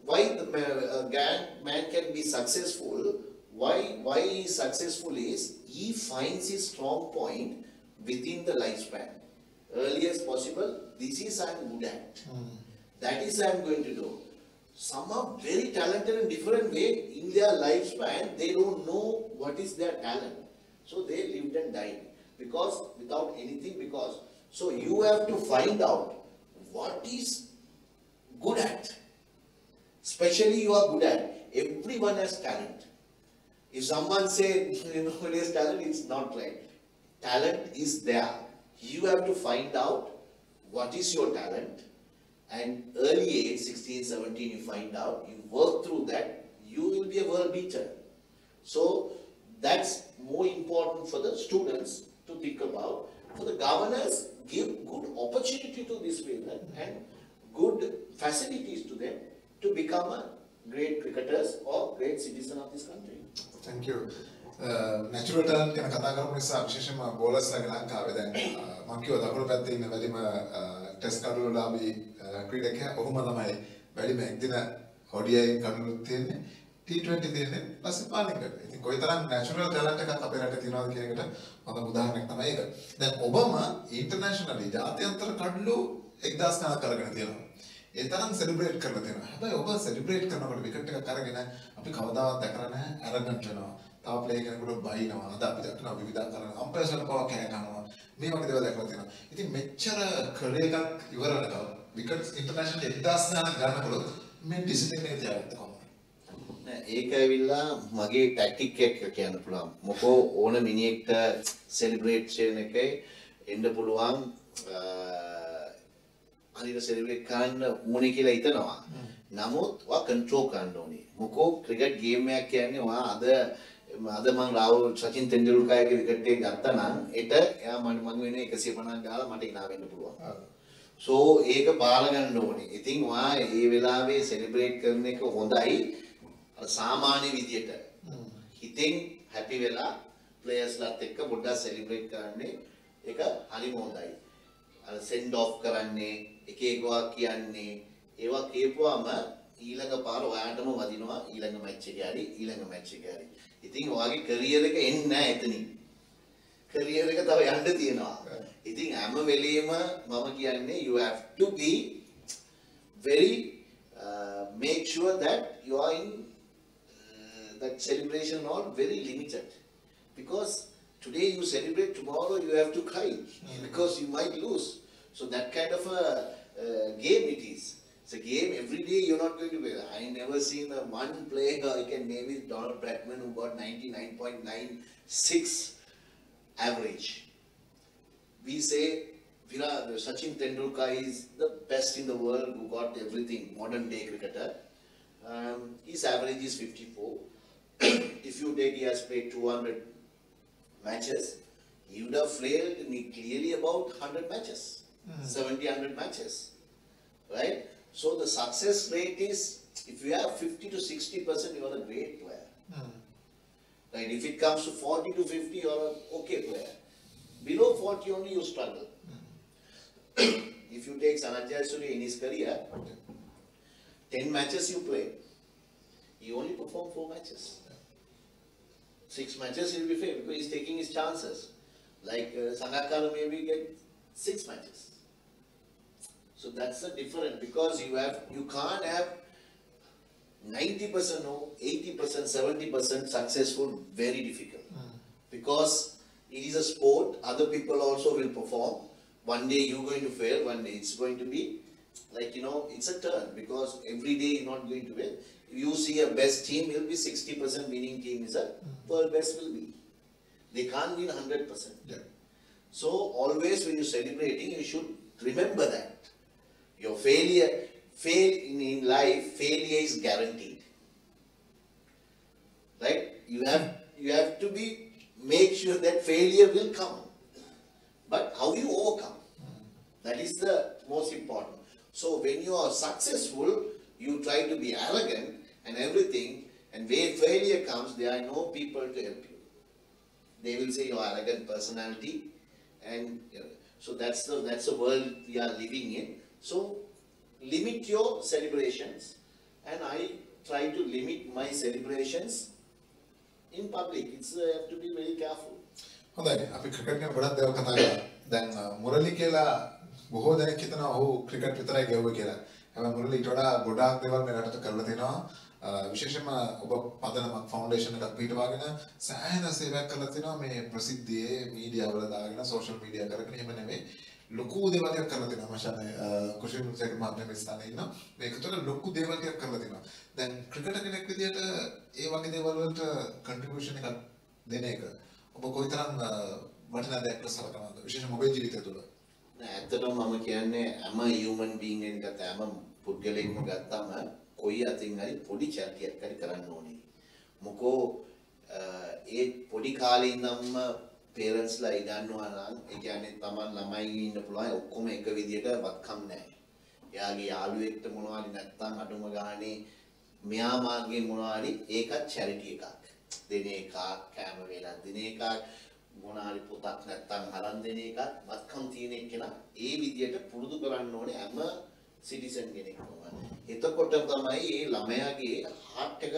why the man, man, uh, man can be successful, why, why he is successful is he finds his strong point within the lifespan. Early as possible, this is I am good at. Hmm. That is I am going to do. Some are very talented in different way. In their lifespan, they don't know what is their talent. So they lived and died. Because without anything, because so you have to find out what is good at. Especially you are good at. Everyone has talent. If someone say know has talent, it's not right. Talent is there. You have to find out what is your talent and early age, 16, 17, you find out, you work through that, you will be a world beater. So that's more important for the students to think about. For the governors, give good opportunity to these women and good facilities to them to become a great cricketers or great citizen of this country. thank you natural talent ගැන කතා කරපු නිසා විශේෂයෙන්ම බෝලර්ස්ලාගේ ලංකාවේ දැන් අ, මම කිව්වා දකුණු පැත්තේ ඉන්න වැඩිම ටෙස්ට් කඩුවලාභී ක්‍රීඩකයා ඔහුම තමයි වැඩිම එක්දින ODI කඩුවලුත් තියෙන්නේ T20 තියෙන්නේ පස්සේ පාලිංගට. ඉතින් කොයිතරම් නැචුරල් ටැලන්ට් එකක් අපේ රටේ තියෙනවද කියන එකට හොඳ උදාහරණයක් තමයි ඒක. දැන් ඔබම ඉන්ටර්නැෂනලි ජාත්‍යන්තර කඩලු 1000 ගණන් කරගෙන තියෙනවා. ඒ තරම් සෙලිබ්‍රේට් කරලා තියෙනවා. හැබැයි ඔබ සෙලිබ්‍රේට් කරනකොට විකට් එකක් අරගෙන අපි කවදාවත් දැකලා නැහැ ඇරගන්ට් වෙනවා. තව ප්ලේ කෙනෙකුට බයිනවා. අද අපි දක්නවා විවිධාකාර අම්පයර්ස්ලා පවා කෑ ගන්නවා. මේ වගේ දේවල් දැකලා තියෙනවා. ඉතින් මෙච්චර කලේ එකක් ඉවර වෙනකම් විකට් ඉන්ටර්නැෂනල් 1000 ගණන් ගන්නකොට මේ ඩිසිප්ලින් එක තියාගත්ත කොහොමද? ඒක ඇවිල්ලා මගේ ටැක්ටික් එක කියන්න පුළුවන්. මොකෝ ඕන මිනිහෙක්ට සෙලිබ්‍රේට්ෂන් එකේ එන්න පුළුවන් හරියට සෙලිබ්‍රේට් කරන්න ඕනේ කියලා හිතනවා. නමුත් ඔයා කන්ට්‍රෝල් කරන්න ඕනේ. මොකෝ ක්‍රිකට් ගේම් එකක් කියන්නේ ඔයා අද අද මං රාහුල් සචින් තෙන්ඩුල්කර්ගේ විකට් එක ගත්තා නම් එට එයා මට මං වෙන 150 ගාලා මට ඉනා වෙන්න පුළුවන්. සෝ ඒක බාර ගන්න ඕනේ. ඉතින් ඔයා ඒ වෙලාවේ සෙලිබ්‍රේට් කරන එක හොඳයි. සාමාන්‍ය විදියට. හිතෙන් හැපි වෙලා ප්ලේයර්ස්ලාත් එක්ක පොඩ්ඩක් සෙලිබ්‍රේට් කරන්නේ ඒක හරිම හොඳයි. අර සෙන්ඩ් ඔෆ් කරන්නේ එක එකවා කියන්නේ ඒවා කියපුවාම ඊළඟ පාර ඔයාටම වදිනවා ඊළඟ මැච් එකේ හරි ඊළඟ මැච් එකේ හරි. ඉතින් ඔයාගේ කරියර් එක එන්නේ නැහැ එතනින්. කරියර් එක තව යන්න තියෙනවා. ඉතින් හැම වෙලෙම මම කියන්නේ you have to be very uh, make sure that you are in uh, that celebration all very limited because today you celebrate tomorrow you have to cry because you might lose so that kind of a uh, game it is it's a game every day you're not going to win i never seen a one player i can name is donald bradman who got 99.96 average we say Virat, Sachin Tendulkar is the best in the world who got everything, modern day cricketer. Um, his average is 54. if you take he has played 200 matches, he would have played in clearly about 100 matches, 70, 100 matches, right? So the success rate is, if you have 50 to 60 percent, you are a great player. Right? If it comes to 40 to 50, you are an okay player. Below 40 only you struggle. if you take Sanajay Suri in his career, 10 matches you play, he only performed 4 matches. 6 matches he'll be fair because he's taking his chances. Like uh, Sangakkara maybe get 6 matches. So that's the difference because you have you can't have 90% no, 80%, 70% successful, very difficult. Hmm. Because it is a sport, other people also will perform. One day you're going to fail, one day it's going to be like, you know, it's a turn because every day you're not going to win. If you see a best team, it'll be 60% winning team is a hmm. world best will be. They can't win 100%. Yeah. So always when you're celebrating, you should remember that. Your failure, fail in, life, failure is guaranteed. Right? You have you have to be make sure that failure will come. But how you overcome? That is the most important. So when you are successful, you try to be arrogant and everything, and when failure comes, there are no people to help you. They will say your arrogant personality, and you know, so that's the that's the world we are living in. So limit your celebrations, and I try to limit my celebrations in public. It's uh, have to be very careful. හොඳයි අපි cricket ගැන ගොඩක් දේවල් කතා කරා. දැන් අ, මුරලි කියලා බොහෝ දෙනෙක් හිතනවා ඔහු ක්‍රිකට් විතරයි ගැව්වේ කියලා. හැබැයි මුරලි ඊට වඩා ගොඩාක් දේවල් මේ රටට කරලා තිනවා. අ, විශේෂයෙන්ම ඔබ පදනමක් ෆවුන්ඩේෂන් එකක් පිටවාගෙන සෑහෙන සේවයක් කරලා තිනවා මේ ප්‍රසිද්ධියේ මීඩියා වල දාගෙන සෝෂල් මීඩියා කරගෙන එහෙම නෙමෙයි. ලොකු දේවල් ටිකක් කරලා තිනවා මචං කුෂිල් මුසේක මහත්මයා මේ ස්ථානයේ ඉන්නවා. මේකට ලොකු දේවල් ටිකක් කරලා තිනවා. දැන් ක්‍රිකට් කෙනෙක් විදියට ඒ වගේ දේවල් වලට කන්ට්‍රිබියුෂන් එකක් දෙන එක ඔබ කොයිතරම් අ, වටිනා දෙයක් කියලා සලකනවද විශේෂයෙන්ම ඔබේ ජීවිතය තුළ නෑ, ඇත්තටම මම කියන්නේ හැම human being එකෙන් ගත්ත හැම පුද්ගලයෙක්ම ගත්තම කොයි අතින් හරි පොඩි චැරිටියක් හරි කරන්න ඕනේ. මොකෝ අ, ඒ පොඩි කාලේ ඉඳන්ම පේරන්ට්ස්ලා ඉගන්නවා නම් ඒ කියන්නේ තමන් ළමයි ඉන්න පුළුවන් ඔක්කොම එක විදියට වත්කම් නැහැ. එයාගේ යාළුවෙක්ට මොනවා හරි නැත්තම් අඩුම ගානේ මෙයා මාර්ගයේ මොනවා හරි ඒකත් චැරිටි එකක්. දෙන එකක් කෑම වේලක් දෙන එකක් මොනාරි පොතක් නැත්තම් අරන් දෙන එකක් වත්කම් තියෙන කෙනා ඒ විදියට පුරුදු කරන්න ඕනේ හැම සිටිසන් කෙනෙක්ම. එතකොට තමයි මේ ළමයාගේ හાર્ට් එක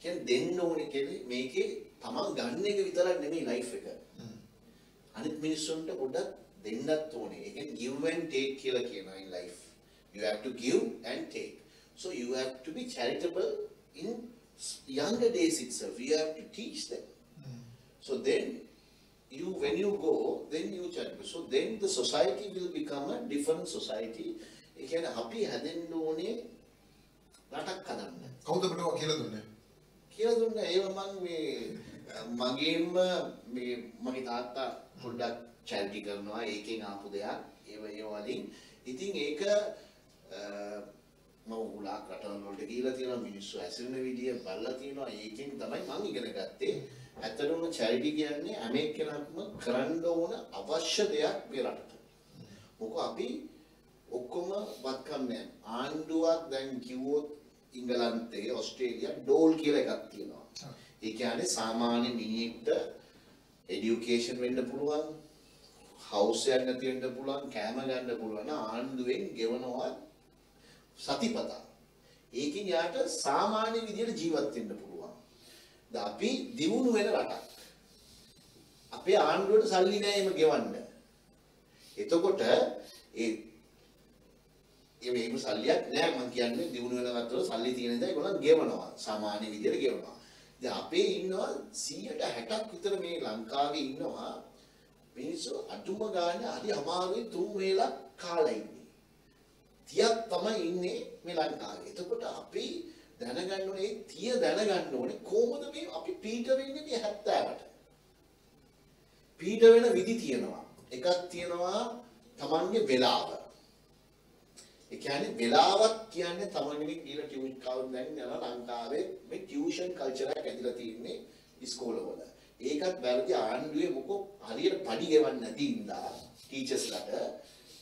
කියන්නේ දෙන්න ඕනේ කියන්නේ මේකේ තමන් ගන්න එක විතරක් නෙමෙයි ලයිෆ් එක. අනිත් මිනිස්සුන්ට පොඩ්ඩක් දෙන්නත් ඕනේ. ඒ කියන්නේ give and take කියලා කියනවා in life. You have to give and take. So you have to be charitable in younger days itself. You have to teach them. So then you when you go, then you charitable. So then the society will become a different society. ඒ කියන්නේ අපි හැදෙන්න ඕනේ රටක් හදන්න. කවුද ඔවා කියලා දුන්නේ කියලා දුන්න ඒව මං මේ මගේම මේ මගේ තාත්තා පොඩ්ඩක් චැරිටි කරනවා ඒකෙන් ආපු දෙයක්. ඒව ඒ වලින්. ඉතින් ඒක අ, මම උලාක් රටවල් වලට ගිහිලා තියෙනවා මිනිස්සු ඇසෙන විදිය බලලා තියෙනවා. ඒකෙන් තමයි මං ඉගෙන ගත්තේ. ඇත්තටම චැරිටි කියන්නේ හැම එක්කෙනාම කරන්න ඕන අවශ්‍ය දෙයක් මේ රටට මොකද අපි ඔක්කොම වත්කම් නැහැ. ආණ්ඩුවක් දැන් කිව්වොත් ඉංගලන්තේ ඔස්ට්‍රේලියා ඩෝල් කියලා එකක් තියෙනවා. ඒ කියන්නේ සාමාන්‍ය මිනිහෙක්ට এඩියුකේෂන් වෙන්න පුළුවන්, හවුස් එකක් නැති වෙන්න පුළුවන්, කෑම ගන්න පුළුවන් ආණ්ඩුවෙන් ගෙවනවා සතිපතා. ඒකෙන් යාට සාමාන්‍ය විදියට ජීවත් වෙන්න පුළුවන්. දැන් අපි දියුණු වෙන රටක්. අපේ ආණ්ඩුවට සල්ලි නෑ එහෙම ගෙවන්න. එතකොට ඒ ඒ මේක සල්ලියක් නෑ මං කියන්නේ දිනු වෙන ගත්තොත් සල්ලි තියෙන නිසා ඒගොල්ලන් ගෙවනවා සාමාන්‍ය විදියට ගෙවනවා. දැන් අපේ ඉන්නවා 160ක් විතර මේ ලංකාවේ ඉන්නවා මිනිස්සු අතුම ගාන හරි අමාරුයි තුන් වේලක් කාලා ඉන්නේ. 30ක් තමයි ඉන්නේ මේ ලංකාවේ. එතකොට අපි දැනගන්න ඕනේ 30 දැනගන්න ඕනේ කොහොමද මේ අපි පීඩ වෙන්නේ මේ 70ට. පීඩ වෙන විදි තියෙනවා. එකක් තියෙනවා Tamange වෙලාව. ඒ කියන්නේ වෙලාවක් කියන්නේ තමන්ගේ කියලා ටියුෂන් කවුරුන් දැන් යනවා ලංකාවේ මේ ටියුෂන් කල්චර් එකක් ඇදලා තියෙන්නේ ඉස්කෝලවල. ඒකත් වැරදි ආණ්ඩුවේ මොකෝ හරියට පඩි ගෙවන්නේ නැති ඉඳා ටීචර්ස්ලාට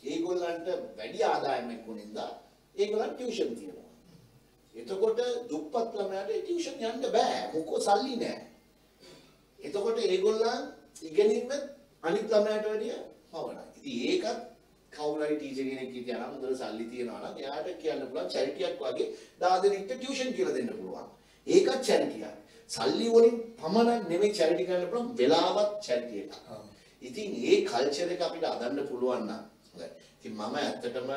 ඒගොල්ලන්ට වැඩි ආදායමක් වුණින්දා ඒගොල්ලන් ටියුෂන් තියනවා. එතකොට දුප්පත් ළමයාට ටියුෂන් යන්න බෑ මොකෝ සල්ලි නැහැ. එතකොට ඒගොල්ලන් ඉගෙනීම අනිත් ළමයාට වැඩිය පවණයි. ඉතින් ඒකත් කවුරු හරි ටීචර් කෙනෙක් හිටියා නම් හොඳට සල්ලි තියනවා නම් එයාට කියන්න පුළුවන් චැරිටියක් වගේ දාදෙනෙක්ට ටියුෂන් කියලා දෙන්න පුළුවන්. ඒකත් චැරිටියක්. සල්ලි වලින් පමණක් නෙමෙයි චැරිටි කරන්න පුළුවන් වෙලාවත් චැරිටි එකක්. ඉතින් ඒ කල්චර් එක අපිට අදන්න පුළුවන් නම්. ඉතින් මම ඇත්තටම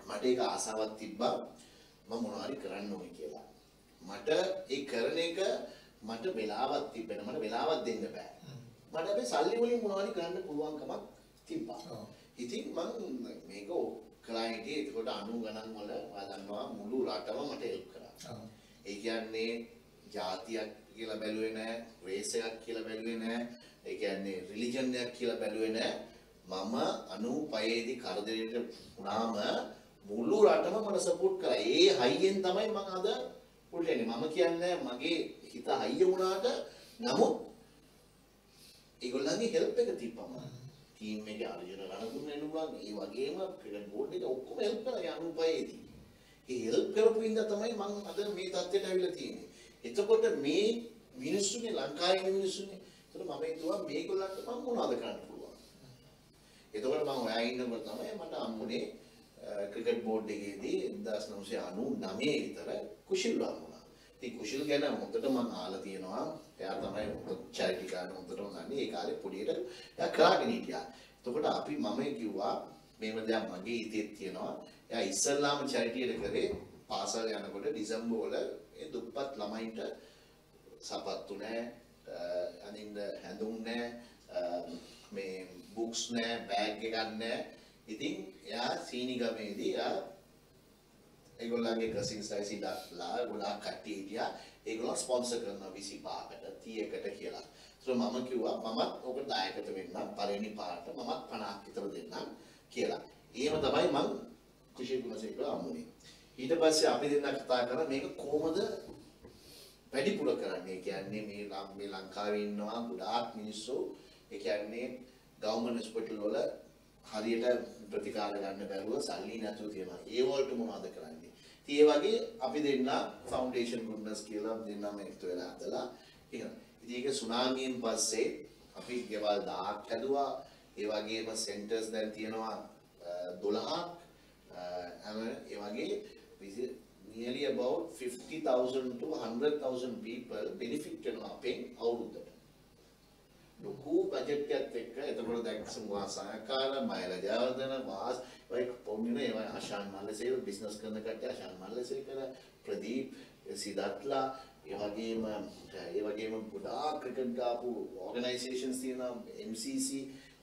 මට ඒක ආසාවක් තිබ්බා මම මොනවා හරි කරන්න ඕනේ කියලා. මට ඒ කරන එක මට වෙලාවක් තිබෙන මට වෙලාවක් දෙන්න බෑ. මට හැබැයි සල්ලි වලින් මොනවා හරි කරන්න පුළුවන්කමක් තිබ්බා. ඉතින් මම මේක කළා හිටියේ එතකොට 90 ගණන් වල ඔයා දන්නවා මුළු රටම මට හෙල්ප් කරා. ඒ කියන්නේ ජාතියක් කියලා බැලුවේ නැහැ, රේස් එකක් කියලා බැලුවේ නැහැ, ඒ කියන්නේ රිලිජන් එකක් කියලා බැලුවේ නැහැ. මම 95 දී කරදරයට වුණාම මුළු රටම මට සපෝට් කරා. ඒ හයියෙන් තමයි මම අද උඩට එන්නේ. මම කියන්නේ මගේ හිත හයිය වුණාට නමුත් ඒගොල්ලන්ගේ හෙල්ප් එක තිබ්බම ටීම් එකේ අර්ජුන රණතුංග වෙන්න පුළුවන් ඒ වගේම ක්‍රිකට් බෝඩ් එක ඔක්කොම හෙල්ප් කරා 95 දී. ඒ හෙල්ප් කරපු ඉඳලා තමයි මම අද මේ තත්ත්වයට ඇවිල්ලා තියෙන්නේ. එතකොට මේ මිනිස්සුනේ ලංකාවේ ඉන්න මිනිස්සුනේ. එතකොට මම හිතුවා මේගොල්ලන්ට මම මොනවද කරන්න පුළුවන්. එතකොට මම ඔයා ඉන්නකොට තමයි මට හම්බුනේ ක්‍රිකට් බෝඩ් එකේදී 1999 විතර කුෂිල් වන් වුණා. ඉතින් කුෂිල් ගැන හොඳට මම අහලා තියෙනවා. එයා තමයි හොඳ චැරිටි කාර්ය හොඳටම දන්නේ. ඒ කාලේ පොඩියට එයා කරාගෙන හිටියා. එතකොට අපි මම කිව්වා මේව දෙයක් මගේ හිතේ තියෙනවා. එයා ඉස්සල්ලාම චැරිටියට කරේ පාසල් යනකොට ඩිසැම්බර් වල ඒ දුප්පත් ළමයින්ට සපත්තු නෑ අනින්න හැඳුම් නෑ මේ බුක්ස් නෑ බෑග් එකක් නෑ ඉතින් එයා සීනිගමේදී එයා ඒගොල්ලන්ගේ කසින්ස් ඇසිඩක්ලා ගොඩාක් කට්ටිය හිටියා ඒගොල්ලෝ ස්පොන්සර් කරනවා 25කට 30කට කියලා. ඒත් මම කිව්වා මමත් ඔකට දායකත වෙන්නම් පළවෙනි පාට මමත් 50ක් විතර දෙන්නම් කියලා. එහෙම තමයි මං කුෂි ගුණසේකර අමුනේ. ඊට පස්සේ අපි දෙන්න කතා කරා මේක කොහොමද වැඩිපුර කරන්නේ කියන්නේ මේ ලං- මේ ලංකාවේ ඉන්නවා ගොඩාක් මිනිස්සු ඒ කියන්නේ ගවර්න්මන්ට් හොස්පිටල් වල හරියට ප්‍රතිකාර ගන්න බැරුව සල්ලි නැතුව තියෙනවා. ඒ වලට මොනවද කරන්නේ? ඉතින් ඒ වගේ අපි දෙන්න ෆවුන්ඩේෂන් ගුඩ්නස් කියලා දෙන්නම එකතු වෙලා හදලා ඉතින් ඉතින් ඒක සුනාමියෙන් පස්සේ අපි ගෙවල් 1000ක් හැදුවා. ඒ වගේම සෙන්ටර්ස් දැන් තියෙනවා අ, 12ක්. අ, හැම ඒ වගේ විසි- nearly about 50,000 to 100,000 people benefit වෙනවා අපෙන් අවුරුද්දට. ලොකු බජට් එකත් එක්ක. එතකොට දැන් සම්වා සහකාර මයිල ජයවර්ධන වාස් වයි පොමින ඒවා ආශාන් මල්ලසේක බිස්නස් කරන කට්ටිය ආශාන් මල්ලසේකර ප්‍රදීප් සිදත්ලා ඒ වගේම ඒ වගේම ගොඩාක් ක්‍රිකට් ගාපු ඕගනයිසේෂන්ස් තියෙනවා MCC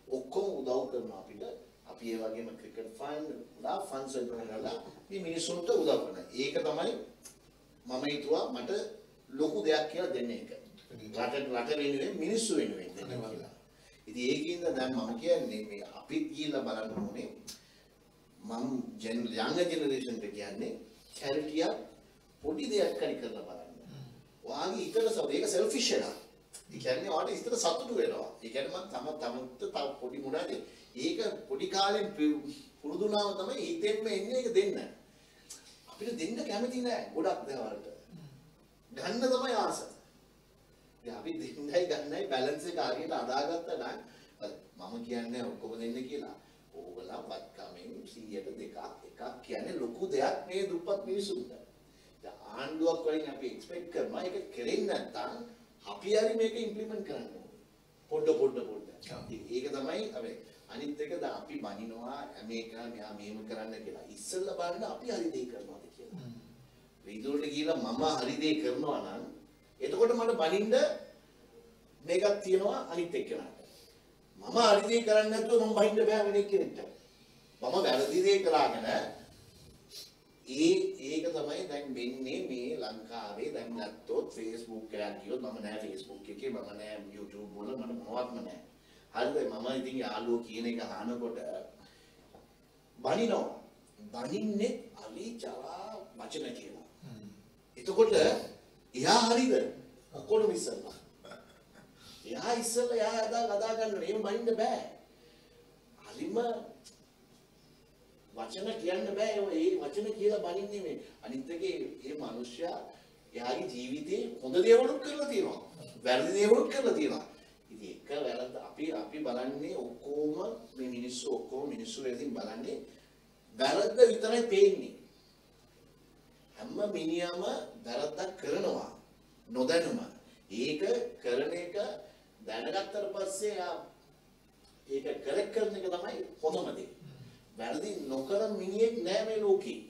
ඔක්කොම උදව් කරනවා අපිට. අපි ඒ වගේම ක්‍රිකට් ෆන්ඩ් ගොඩාක් ෆන්ඩ්ස් එකතු කරලා මේ මිනිස්සුන්ට උදව් කරනවා. ඒක තමයි මම හිතුවා මට ලොකු දෙයක් කියලා දෙන්න එක. රට රට වෙනුවෙන් මිනිස්සු වෙනුවෙන් දෙන්න කියලා. ඉතින් ඒකින්ද දැන් මම කියන්නේ මේ අපිත් ගිහිල්ලා බලන්න ඕනේ මම ජෙන් යංග ජෙනරේෂන් එක කියන්නේ චැරිටියක් පොඩි දෙයක් හරි කරලා බලන්න. ඔයාගේ හිතට සව ඒක සෙල්ෆිෂ් එකක්. ඒ කියන්නේ ඔයාට හිතට සතුටු වෙනවා. ඒ කියන්නේ මම තම තමන්ට තව පොඩි මොනවාද ඒක පොඩි කාලෙන් පු- පුරුදු වුණාම තමයි හිතෙන්ම එන්නේ ඒක දෙන්න. අපිට දෙන්න කැමති නෑ ගොඩක් දේවල්ට. ගන්න තමයි ආස. අපි දෙන්නයි ගන්නයි බැලන්ස් එක හරියට අදාගත්තා නම් මම කියන්නේ ඔක්කොම දෙන්න කියලා. ඕගොල්ලෝ වත්කමෙන් 100ට දෙකක් එකක් කියන්නේ ලොකු දෙයක් මේ දුප්පත් මිනිසුන්ට. දැන් ආණ්ඩුවක් වලින් අපි එක්ස්පෙක්ට් කරනවා ඒක කෙරෙන්නේ නැත්නම් අපි හරි මේක ඉම්ප්ලිමන්ට් කරන්න. පොඩ පොඩ පොඩ. ඒක තමයි අපි අනිත් එක දැන් අපි බනිනවා මේක මෙයා මෙහෙම කරන්න කියලා. ඉස්සෙල්ලා බලන්න අපි හරි දේ කරනවාද කියලා. විදුරට ගිහිල්ලා මම හරි දේ කරනවා නම් එතකොට මට බනින්න මේකක් තියෙනවා අනිත් එක්කෙනාට. මම හරි දේ කරන්නේ නැතුව මම බනින්න බෑ වෙන එක්කෙනෙක්ට. මම වැරදි දේ කළාගෙන ඒ ඒක තමයි දැන් වෙන්නේ මේ ලංකාවේ දැන් නැත්තොත් Facebook එකක් ගියොත් මම නෑ Facebook එකේ මම නෑ YouTube වල මට මොනවත්ම නෑ. හරිද මම ඉතින් යාළුවෝ කියන එක අහනකොට බනිනවා. බනින්නේ අලි චලා වචන කියලා. එතකොට එයා හරිද? ඔක්කොම ඉස්සල්ලා. එයා ඉස්සල්ලා එයා අදා කතා කරනවා. එහෙම බනින්න බෑ. අලිම වචන කියන්න බෑ. ඔය ඒ වචන කියලා බනින්නේ මේ අනිත් එකේ මේ මිනිස්සයා එයාගේ ජීවිතේ හොඳ දේවලුත් කරලා තියෙනවා. වැරදි දේවලුත් කරලා තියෙනවා. ඉතින් එක වැරද්ද අපි අපි බලන්නේ ඔක්කොම මේ මිනිස්සු ඔක්කොම මිනිස්සු වෙලින් බලන්නේ වැරද්ද විතරයි පේන්නේ. හැම මිනිහම වැරද්දක් කරනවා. නොදැනුම. ඒක කරන එක දැනගත්තට පස්සේ එයා ඒක කරෙක්ට් කරන එක තමයි හොඳම දේ වැරදි නොකර මිනිහෙක් නෑ මේ ලෝකේ.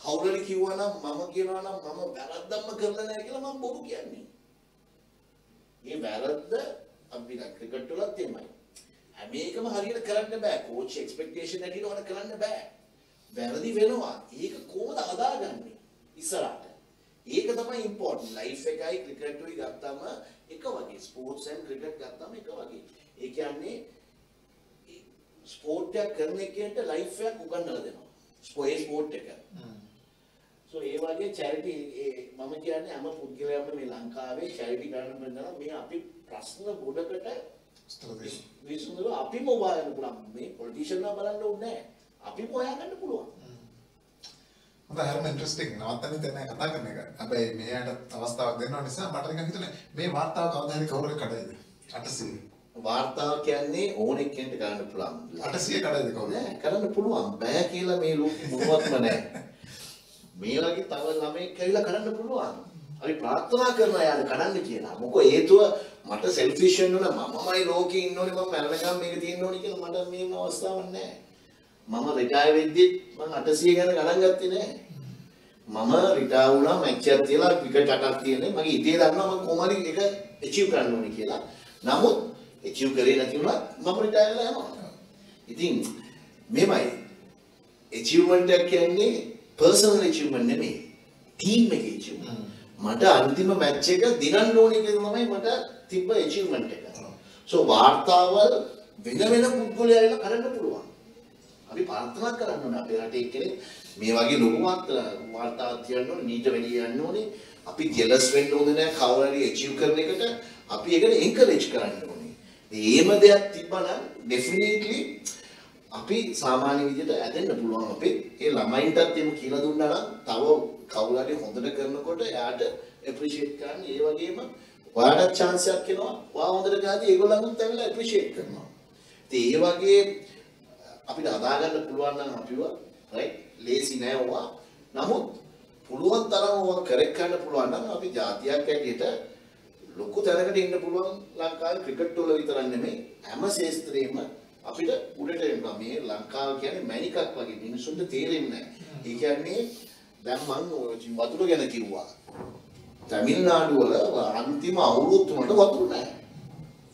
කවුරු හරි කිව්වා නම් මම කියනවා නම් මම වැරද්දක්ම කරලා නෑ කියලා මම බොරු කියන්නේ. මේ වැරද්ද අපි දැන් ක්‍රිකට් වලත් එහෙමයි. හැම එකම හරියට කරන්න බෑ. කෝච් එක්ස්පෙක්ටේෂන් හැටියට ඕන කරන්න බෑ. වැරදි වෙනවා. ඒක කොහොමද හදාගන්නේ? ඉස්සරහට. ඒක තමයි ඉම්පෝර්ටන්ට්. ලයිෆ් එකයි ක්‍රිකට් උයි ගත්තම එක වගේ. ස්පෝර්ට්ස් ඇන් ක්‍රිකට් ගත්තම එක වගේ. ඒ කියන්නේ ස්පෝර්ට් එකක් කරන එකේට ලයිෆ් එකක් උගන්වලා දෙනවා. ස්පෝර්ට් ස්පෝර්ට් එක. සෝ ඒ වගේ චැරිටි මම කියන්නේ හැම පුද්ගලයාම මේ ලංකාවේ චැරිටි කරන්න බඳලා මේ අපි ප්‍රශ්න ගොඩකට විසඳලා අපිම හොයාගන්න පුළුවන්. මේ පොලිටිෂියන්ලා බලන්න ඕනේ නැහැ. අපිම හොයාගන්න පුළුවන්. හොඳ හරිම ඉන්ටරෙස්ටිං නවත්තන්න තැන කතා කරන එක. හැබැයි මෙයාට අවස්ථාවක් දෙන්න නිසා මට නිකන් හිතුනේ මේ වාර්තාව කවදා හරි කවුරු කඩයිද? 800. වාර්තාව කියන්නේ ඕන එක්කෙනෙක්ට කරන්න පුළුවන්. 800 කඩයිද කවුද? නෑ කරන්න පුළුවන්. බෑ කියලා මේ ලෝකෙ මොකවත්ම නෑ. මේ වගේ තව ළමෙක් ඇවිල්ලා කරන්න පුළුවන්. අපි ප්‍රාර්ථනා කරනවා යාර කරන්න කියලා. මොකෝ හේතුව මට සෙල්ෆිෂ් වෙන්න ඕන මමමයි ලෝකේ ඉන්න ඕනේ මම මැරෙනකම් මේක තියෙන්න ඕනේ කියලා මට මේම අවස්ථාවක් නෑ. මම රිටයර් වෙද්දි මම 800 ගැන ගණන් ගත්තේ නෑ. මම රිටයර් වුණා මැච් එකක් තියලා ක්‍රිකට් අටක් තියෙන්නේ මගේ හිතේ දන්නවා මම කොහොමද ඒක achieve කරන්න ඕනේ කියලා. නමුත් achieve කරේ නැති වුණා මම රිටයර් වෙලා යනවා. ඉතින් මෙමය achievement එක කියන්නේ personal achievement නෙමෙයි team එකේ achievement. මට අන්තිම මැච් එක දිනන්න ඕනේ කියලා තමයි මට තිබ්බ achievement එක. so වාර්තාවල් වෙන වෙන පුද්ගලයාලා කරන්න පුළුවන්. අපි ප්‍රාර්ථනා කරන්න ඕනේ අපේ රටේ කෙනෙක් මේ වගේ ලොකු වාර්තාවක් තියන්න ඕනේ මීට වැඩි යන්න ඕනේ. අපි ජෙලස් වෙන්න ඕනේ නැහැ කවුරු හරි achieve කරන එකට අපි ඒකට encourage කරන්න ඕනේ. එහෙම දෙයක් තිබ්බනම් definitely අපි සාමාන්‍ය විදිහට ඇදෙන්න පුළුවන් අපේ ඒ ළමයින්ටත් එහෙම කියලා දුන්නා නම් තව කවුරු හරි හොඳට කරනකොට එයාට appreciate කරන්න ඒ වගේම ඔයාලට chance එකක් එනවා ඔයා හොඳට කරද්දී ඒගොල්ලන්වත් ඇවිල්ලා appreciate කරනවා ඉතින් ඒ වගේ අපිට හදාගන්න පුළුවන් නම් අපිව right ලේසි නෑ ඔවා නමුත් පුළුවන් තරම් ඔවා කරෙක් ගන්න පුළුවන් නම් අපි ජාතියක් ඇටියට ලොකු තැනකට ඉන්න පුළුවන් ලංකාවේ ක්‍රිකට් වල විතරක් නෙමෙයි හැම ශේස්ත්‍රයේම අපිට උඩට එනවා මේ ලංකාව කියන්නේ මැණිකක් වගේ මිනිසුන්ට තේරෙන්නේ නැහැ. ඒ කියන්නේ දැන් මම වතුර ගැන කිව්වා. තමිල්නාඩු වල අන්තිම අවුරුදු තුනට වතුර නැහැ.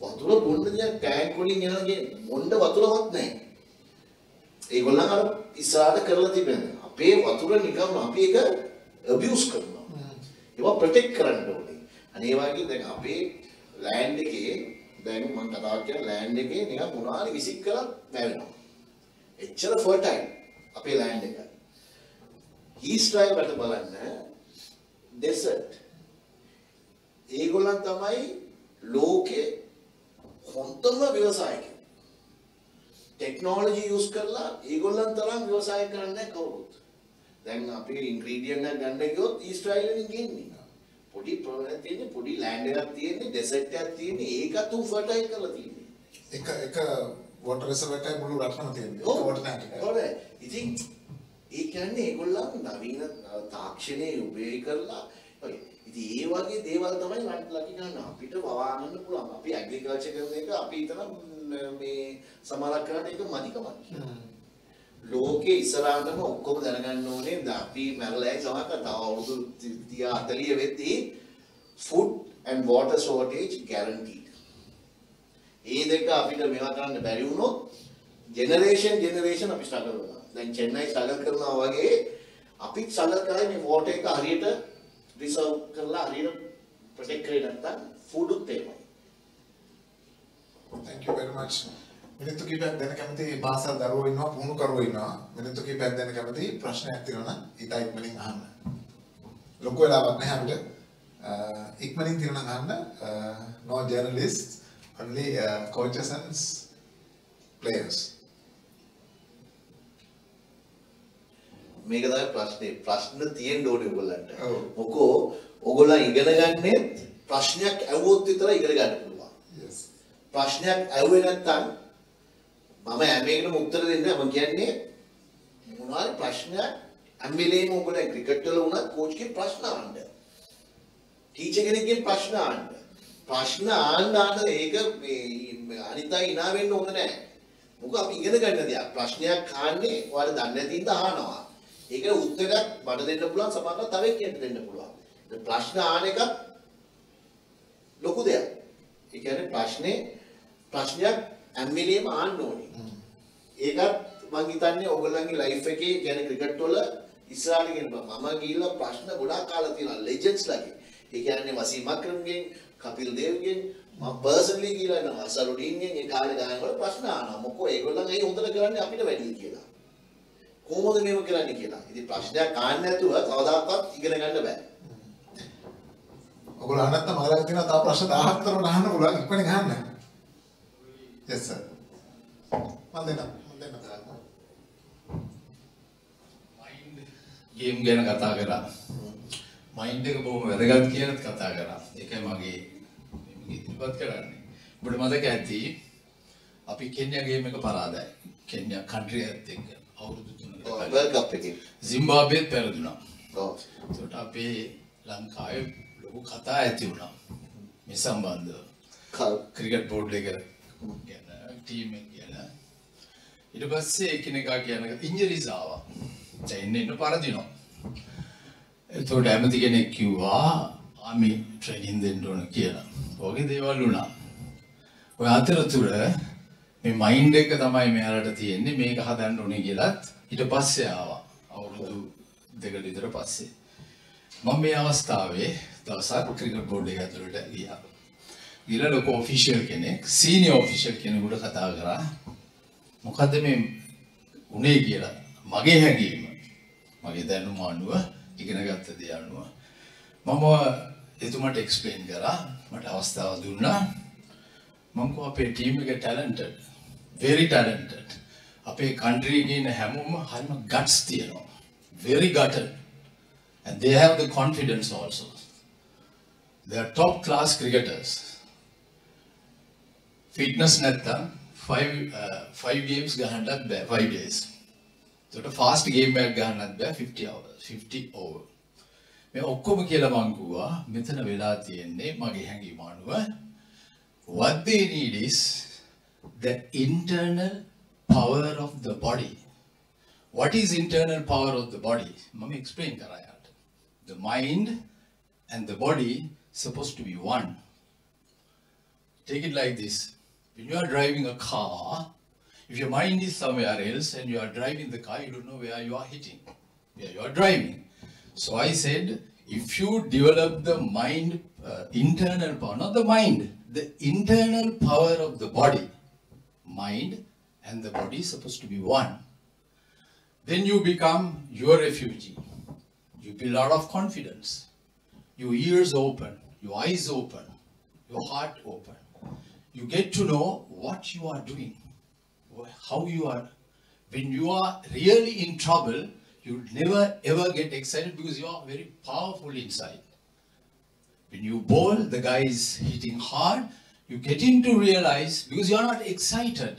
වතුර බොන්න දිහා ටැංක් වලින් එනගේ බොන්න වතුරවත් නැහැ. ඒගොල්ලන් අර ඉස්සරහට කරලා තිබෙනවා. අපේ වතුර නිකම් අපි ඒක ඇබියුස් කරනවා. ඒවා ප්‍රොටෙක්ට් කරන්න ඕනේ. අනේ වගේ දැන් අපේ ලෑන්ඩ් එකේ දැන් මම කතා කරන ලෑන්ඩ් එකේ නිකන් මොනවාරි විසික් කරලා නැවෙනවා. එච්චර ෆර්ටයිල් අපේ ලෑන්ඩ් එක. ඊස්ට්‍රයිල් වලට බලන්න ඩෙසර්ට්. ඒගොල්ලන් තමයි ලෝකේ හොඳම ව්‍යවසායකයෝ. ටෙක්නෝලොජි යූස් කරලා ඒගොල්ලන් තරම් ව්‍යවසාය කරන්නේ නැහැ කවුරුත්. දැන් අපි ඉන්ග්‍රීඩියන්ට් එක ගන්න ගියොත් ඊස්ට්‍රයිල් වලින් ගේන්නේ. පොඩි ප්‍රොබ්ලම් තියෙන්නේ පොඩි ලෑන්ඩ් එකක් තියෙන්නේ ඩෙසර්ට් එකක් තියෙන්නේ ඒකත් උන් ෆර්ටයිල් කරලා තියෙන්නේ. එක එක වොටර් රිසර්ව් එකයි මුළු රටම තියෙන්නේ. ඔව්. එක වොටර් ටැංක් එකයි. හොඳයි. ඉතින් ඒ කියන්නේ ඒගොල්ලන් නවීන තාක්ෂණය උපයෝගී කරලා ඔය ඉතින් ඒ වගේ දේවල් තමයි රට ලකි ගන්න අපිට වවා ගන්න පුළුවන්. අපි ඇග්‍රිකල්චර් කරන එක අපි හිතන මේ සමාලක් කරන්න ඒක මදිකමක්. ලෝකේ ඉස්සරහටම ඔක්කොම දැනගන්න ඕනේ අපි මැරලා සමහර තව අවුරුදු 30 40 වෙද්දී food and water shortage guaranteed. ඒ දෙක අපිට මේවා කරන්න බැරි වුණොත් ජෙනරේෂන් ජෙනරේෂන් අපි ස්ට්‍රගල් කරනවා. දැන් චෙන්නයි ස්ට්‍රගල් කරනවා වගේ අපිත් ස්ට්‍රගල් කරන්නේ මේ වෝටර් එක හරියට රිසර්ව් කරලා හරියට ප්‍රොටෙක්ට් කරේ නැත්නම් ෆුඩ් උත් එහෙමයි. Thank you very much. මිනිත්තු කිහිපයක් දෙන්න කැමති පාසල් දරුවෝ ඉන්නවා පුහුණු කරුවෝ ඉන්නවා. මිනිත්තු කිහිපයක් දෙන්න කැමති ප්‍රශ්නයක් තියෙනවා නම් ඊට ඉක්මනින් අහන්න. ලොකු වෙලාවක් නැහැ අපිට. ඉක්මනින් තියෙනවා නම් අහන්න. No journalists, only uh, coaches and players. මේක තමයි ප්‍රශ්නේ. ප්‍රශ්න තියෙන්න ඕනේ ඔයගොල්ලන්ට. මොකෝ ඔයගොල්ලන් ඉගෙන ගන්නෙ ප්‍රශ්නයක් ඇහුවොත් විතරයි ඉගෙන ගන්න. ප්‍රශ්නයක් ඇහුවේ නැත්නම් මම හැම එකටම උත්තර දෙන්නේ මම කියන්නේ මොනවාරි ප්‍රශ්නයක් හැම වෙලේම ඔයගොල්ලෝ ක්‍රිකට් වල වුණත් කෝච්ගේ ප්‍රශ්න අහන්න. ටීචර් කෙනෙක්ගෙන් ප්‍රශ්න අහන්න. ප්‍රශ්න අහන්න අහන්න ඒක මේ අනිත් අය hina වෙන්න හොඳ නැහැ. මොකද අපි ඉගෙන ගන්න දෙයක්. ප්‍රශ්නයක් අහන්නේ ඔයාලා දන්නේ නැති ඉඳ අහනවා. ඒකට උත්තරයක් මට දෙන්න පුළුවන් සමහරවිට තව එක්කෙනෙක්ට දෙන්න පුළුවන්. ඒ ප්‍රශ්න අහන එක ලොකු දෙයක්. ඒ කියන්නේ ප්‍රශ්නේ ප්‍රශ්නයක් හැම වෙලේම අහන්න ඕනේ. ඒකත් මං හිතන්නේ ඔයගොල්ලන්ගේ ලයිෆ් එකේ කියන්නේ ක්‍රිකට් වල ඉස්සරහට ගෙනපුවා. මම ගිහිල්ලා ප්‍රශ්න ගොඩාක් අහලා තියෙනවා ලෙජන්ඩ්ස් ලගේ. ඒ කියන්නේ වසීම් අක්‍රම්ගෙන්, කපිල් දේව්ගෙන් මම පර්සනලි ගිහිල්ලා යනවා අසරුඩීන්ගෙන් ඒ කාලේ ගානවල ප්‍රශ්න අහනවා. මොකෝ ඒගොල්ලන් ඒ හොඳට කරන්නේ අපිට වැඩි කියලා. කොහොමද මේව කරන්නේ කියලා. ඉතින් ප්‍රශ්නයක් අහන්න නැතුව කවදාකවත් ඉගෙන ගන්න බෑ. ඔයගොල්ලෝ අහන්නත් මම ළඟ තියෙනවා තව ප්‍රශ්න 10ක් තරම අහන්න පුළුවන් ඉක්මනින් අහන්න. Yes sir. මම දෙන්නම්. මම දෙන්නම්. ගේම් ගැන කතා කරා. මයින්ඩ් එක බොහොම වැදගත් කියලාත් කතා කරා. ඒකයි මගේ ඉදිරිපත් කරන්නේ. ඔබට මතක ඇති අපි කෙන්යා ගේම එක පරාදයි. කෙන්යා කන්ට්‍රි එකත් එක්ක අවුරුදු තුනකට කලින්. World Cup එකේ. සිම්බාබ්වෙත් පෙරදුනා. Oh. එතකොට අපේ ලංකාවේ ලොකු කතා ඇති වුණා. මේ සම්බන්ධව. ක්‍රිකට් බෝඩ් එක ගැන ටීම් එක ගැන. ඊට පස්සේ එකිනෙකා කියන ඉන්ජරිස් ආවා. දැන් එන්න එන්න පරදිනවා. එතකොට ඇමති කෙනෙක් කිව්වා ආමි ට්‍රේනින් දෙන්න ඕන කියලා. වගේ දේවල් වුණා. ඔය අතරතුර මේ මයින්ඩ් එක තමයි මෙයාලට තියෙන්නේ මේක හදන්න ඕනේ කියලත් ඊට පස්සේ ආවා. අවුරුදු දෙක විතර පස්සේ. මම මේ අවස්ථාවේ දවසක් ක්‍රිකට් බෝඩ් එක ඇතුළට ගියා. ගිහලා ලොකු ඔෆිෂියල් කෙනෙක් සීනියර් ඔෆිෂියල් කෙනෙකුට කතා කරා. මොකද්ද මේ උනේ කියලා. මගේ හැඟීම. මගේ දැනුම අනුව ඉගෙන ගත්ත දේ අනුව. මම එතුමට එක්ස්පලේන් කරා. මට අවස්ථාව දුන්නා. මම කිව්වා අපේ ටීම් එක ටැලන්ටඩ් very talented. අපේ කන්ට්‍රි එකේ ඉන්න හැමෝම හරිම ගට්ස් තියෙනවා. Very gutted. And they have the confidence also. They are top class cricketers. Fitness නැත්තම් 5 5 ගේම්ස් ගහන්නත් බෑ 5 days එතකොට ෆාස්ට් ගේම් එකක් ගහන්නත් බෑ 50 hours 50 over මේ ඔක්කොම කියලා මං කිව්වා මෙතන වෙලා තියෙන්නේ මගේ හැඟීම අනුව what they need is the internal power of the body what is internal power of the body මම explain කරා යාට the mind and the body supposed to be one Take it like this. When you are driving a car, if your mind is somewhere else and you are driving the car, you don't know where you are hitting, where you are driving. So I said, if you develop the mind, uh, internal power, not the mind, the internal power of the body, mind and the body is supposed to be one. Then you become your refugee. You build lot of confidence. Your ears open, your eyes open, your heart open. You get to know what you are doing, how you are. When you are really in trouble, you never ever get excited because you are very powerful inside. When you bowl, the guy is hitting hard, you get to realize because you are not excited.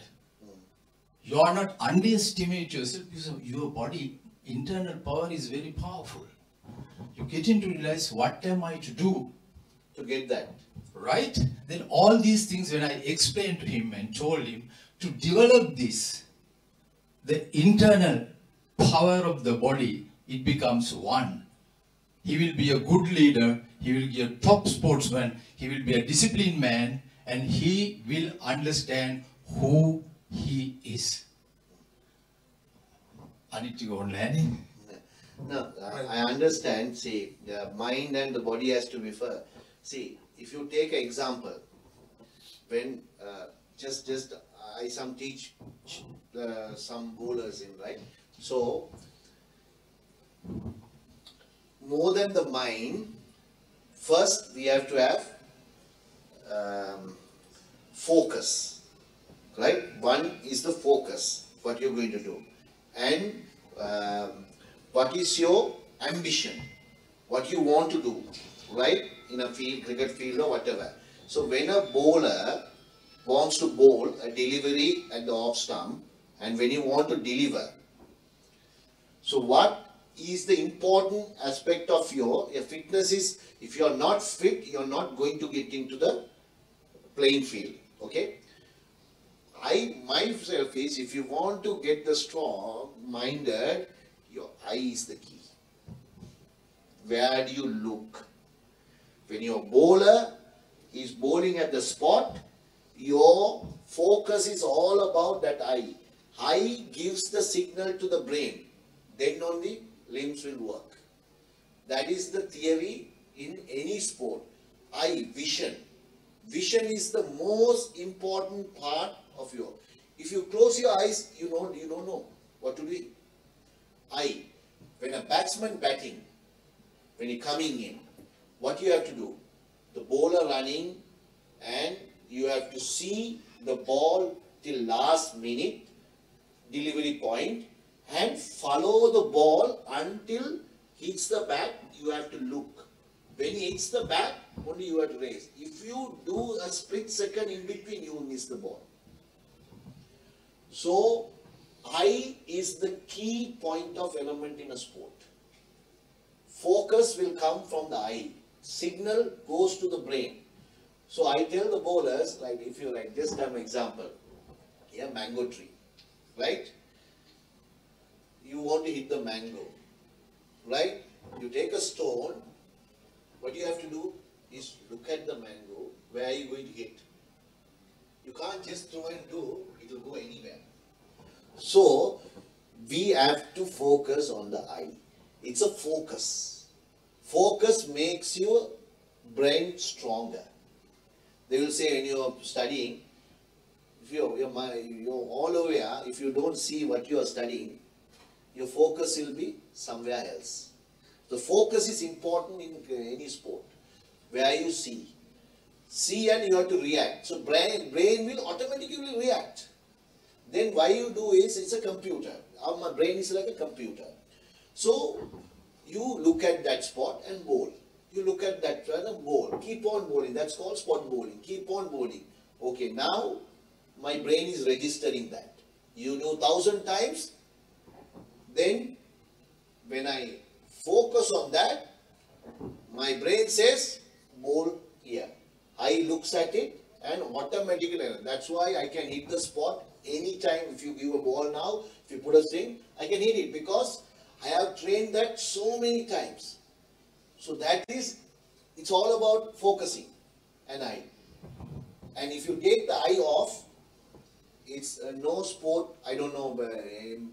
You are not underestimate yourself because your body internal power is very powerful. You get into realize what am I to do To get that. Right? Then all these things, when I explained to him and told him to develop this, the internal power of the body, it becomes one. He will be a good leader, he will be a top sportsman, he will be a disciplined man, and he will understand who he is. I need to go on landing. No, I understand, see, the mind and the body has to be fair. See, if you take an example, when, uh, just, just, I some teach, uh, some bowlers in, right? So, more than the mind, first we have to have, um, focus, right? One is the focus, what you're going to do. And um, what is your ambition? What you want to do, right? In a field, cricket field or whatever. So when a bowler wants to bowl a delivery at the off stump and when you want to deliver, so what is the important aspect of your, your fitness is if you are not fit, you are not going to get into the playing field, okay? I myself is if you want to get the strong minded, your eye is the key. Where do you look? When your bowler is bowling at the spot, your focus is all about that eye. Eye gives the signal to the brain. Then only limbs will work. That is the theory in any sport. Eye, vision. Vision is the most important part of your. If you close your eyes, you know you don't know what to do. Eye. When a batsman batting, when he coming in, what you have to do? The bowler running, and you have to see the ball till last minute, delivery point, and follow the ball until hits the bat. You have to look. When he hits the bat, only you have to raise. If you do a split second in between, you miss the ball. So, eye is the key point of element in a sport. Focus will come from the eye. Signal goes to the brain. So I tell the bowlers, like if you like, just an example. Yeah, mango tree, right? You want to hit the mango, right? You take a stone. What you have to do is look at the mango. Where are you going to hit? You can't just throw and do. It will go anywhere. So we have to focus on the eye. It's a focus. Focus makes your brain stronger. They will say when you're studying, if you're, you're, you're all over here, if you don't see what you are studying, your focus will be somewhere else. The focus is important in any sport. Where you see. See and you have to react. So brain, brain will automatically react. Then why you do is it's a computer. Our my brain is like a computer. So you look at that spot and bowl. You look at that and bowl. Keep on bowling. That's called spot bowling. Keep on bowling. Okay, now my brain is registering that. You do thousand times, then when I focus on that, my brain says bowl here. I looks at it and automatically, that's why I can hit the spot anytime. If you give a ball now, if you put a string, I can hit it because I have trained that so many times. So that is, it's all about focusing an eye. And if you take the eye off, it's uh, no sport, I don't know, um,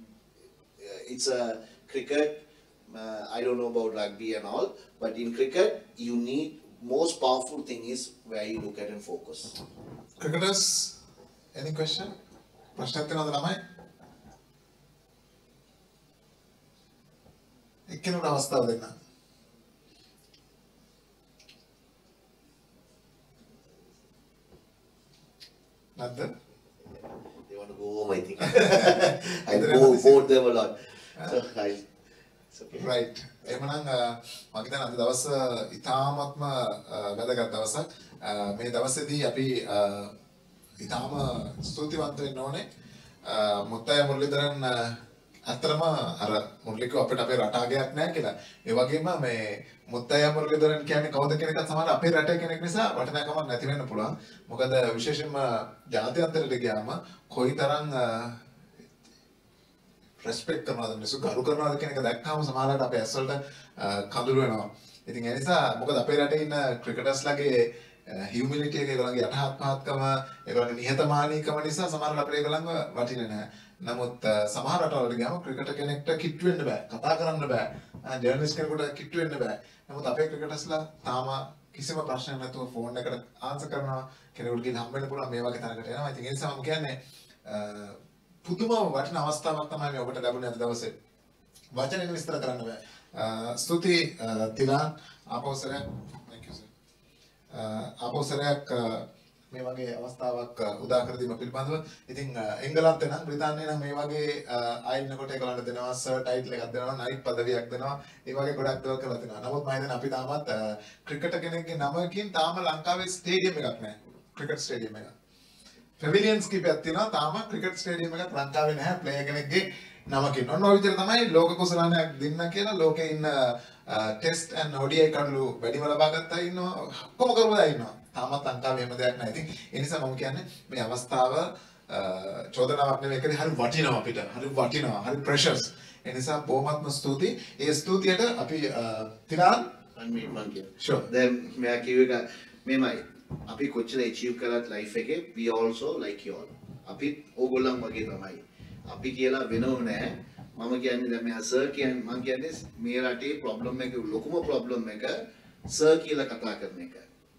uh, it's a cricket, uh, I don't know about rugby and all, but in cricket, you need, most powerful thing is where you look at and focus. Cricketers, any question? ಪ್ರಶ್ನೆ ಎತ್ತಿನೋದು එක්කෙනෙකුට අවස්ථාව දෙන්න. නැද්ද? They want to go home, I think. I bo- bored them a lot. So I, right එහෙමනම් අ, මම හිතන්නේ අද දවස ඉතාමත්ම වැදගත් දවසක් මේ දවසේදී අපි ඉතාම ස්තුතිවන්ත වෙන්න ඕනේ මුත්තය මුරලිදරන් ඇත්තටම අර මුරලිකව අපිට අපේ රටාගයක් නැහැ කියලා ඒ වගේම මේ මුත්තය මුරලිදරන් කියන්නේ කවුද කියන එකත් සමහර අපේ රටේ කෙනෙක් නිසා වටිනාකමක් නැති වෙන්න පුළුවන් මොකද විශේෂයෙන්ම ජාත්‍යන්තරයට ගියාම කොයිතරම් අ, රෙස්පෙක්ට් කරනවාද මිනිස්සු ගරු කරනවාද කියන එක දැක්කම සමහරවිට අපේ ඇස්වලට අ, කඳුළු වෙනවා. ඉතින් ඒ නිසා මොකද අපේ රටේ ඉන්න ක්‍රිකටර්ස්ලාගේ හියුමිලිටි එක ඒගොල්ලන්ගේ යටහත් පහත්කම ඒගොල්ලන්ගේ නිහතමානීකම නිසා සමහරවිට අපිට ඒගොල්ලන්ව වටින්නේ නැහැ. නමුත් අ, සමහර රටවලට ගියාම ක්‍රිකටර් කෙනෙක්ට කිට්ටු වෙන්න බෑ. කතා කරන්න බෑ. ජර්නලිස්ට් කෙනෙකුට කිට්ටු වෙන්න බෑ. නමුත් අපේ ක්‍රිකටර්ස්ලා තාම කිසිම ප්‍රශ්නයක් නැතුව ෆෝන් එකට ආන්සර් කරනවා. කෙනෙකුට ගිහින් හම්බ වෙන්න පුළුවන් මේ වගේ තැනකට එනවා. ඉතින් ඒ නිසා මම කියන්නේ අ, පුදුම වටින අවස්ථාවක් තමයි මේ ඔබට ලැබුණේ අද දවසේ. වචනෙන් විස්තර කරන්න බෑ. අ, ස්තුති අ, තිලාන් ආපෞසරයක් thank you sir. අ, ආපෞසරයක් අ, මේ වගේ අවස්ථාවක් අ, උදා කර දීම පිළිබඳව ඉතින් අ, එංගලන්තේ නම් බ්‍රිතාන්‍යයේ නම් මේ වගේ අ, අයින්නකොට ඒගොල්ලන්ට දෙනවා සර් ටයිටල් එකක් දෙනවා නයිට් පදවියක් දෙනවා ඒ වගේ ගොඩක් දේවල් කරලා තිනවා. නමුත් මම හිතන්නේ අපි තාමත් ක්‍රිකට් කෙනෙක්ගේ නමකින් තාම ලංකාවේ ස්ටේඩියම් එකක් නැහැ. ක්‍රිකට් ස්ටේඩියම් එකක්. පැවිලියන්ස් කීපයක් තියෙනවා තාම ක්‍රිකට් ස්ටේඩියම් එකක් ලංකාවේ නැහැ ප්ලේයර් කෙනෙක්ගේ නමකින්. ඔන්න ඔය විදිහට තමයි ලෝක කුසලානයක් දෙන්න කියලා ලෝකේ ඉන්න ටෙස්ට් ඇන්ඩ් ODI කඩලු වැඩිම ලබා ගත්තා ඉන්නවා. ඔක්කොම කරුවා ඉන්නවා. තාමත් ලංකාවේ එහෙම දෙයක් නැහැ. ඉතින් ඒ නිසා මම කියන්නේ මේ අවස්ථාව චෝදනාවක් නෙවෙයි ඒකදී හරි වටිනවා අපිට. හරි වටිනවා. හරි ප්‍රෙෂර්ස්. ඒ නිසා බොහොමත්ම ස්තුතියි. ඒ ස්තුතියට අපි තිරාන් minute, one minute. Sure. දැන් මෙයා කිව්ව එක මෙමය. අපි කොච්චර achieve කරත් life එකේ we also like you all. අපිත් ඕගොල්ලන් වගේ තමයි. අපි කියලා වෙනව නෑ. මම කියන්නේ දැන් මෙයා සර් කියන්නේ මම කියන්නේ මේ රටේ problem එක ලොකුම problem එක සර් කියලා කතා කරන එක.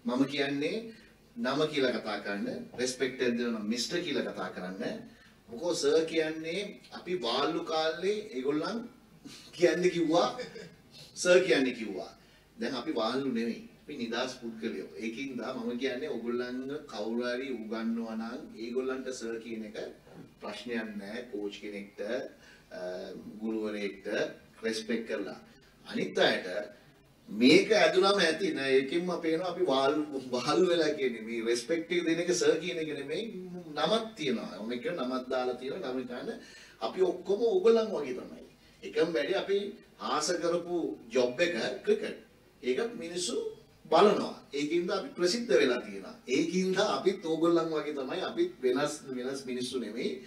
මම කියන්නේ නම කියලා කතා කරන්න, respected දෙන මිස්ටර් කියලා කතා කරන්න. මොකෝ සර් කියන්නේ අපි වාල්ලු කාලේ ඒගොල්ලන් කියන්න කිව්වා සර් කියන්නේ කිව්වා. දැන් අපි වාල්ලු නෙමෙයි. අපි නිදාස් පුද්ගලයෝ. ඒකින්ද මම කියන්නේ ඔයගොල්ලන්ව කවුරු හරි උගන්වනවා නම් ඒගොල්ලන්ට සර් කියන එක ප්‍රශ්නයක් නෑ. කෝච් කෙනෙක්ට, අ, ගුරුවරයෙක්ට රෙස්පෙක්ට් කරලා. අනිත් අයට මේක ඇදුනම ඇති නෑ. ඒකෙන්ම පේනවා අපි වාල් වහල් වෙලා කියන්නේ. මේ රෙස්පෙක්ට් එක දෙන එක සර් කියන එක නෙමෙයි නමක් තියනවා. ඔන්න එක නමක් දාලා තියෙනවා නම ගන්න. අපි ඔක්කොම ඕගොල්ලන් වගේ තමයි. එකම වැඩි අපි ආස කරපු ජොබ් එක ක්‍රිකට් ඒක මිනිස්සු බලනවා. ඒකින්ද අපි ප්‍රසිද්ධ වෙලා තියෙනවා. ඒකින්ද අපිත් ඕගොල්ලන් වගේ තමයි අපිත් වෙනස් වෙනස් මිනිස්සු නෙමෙයි.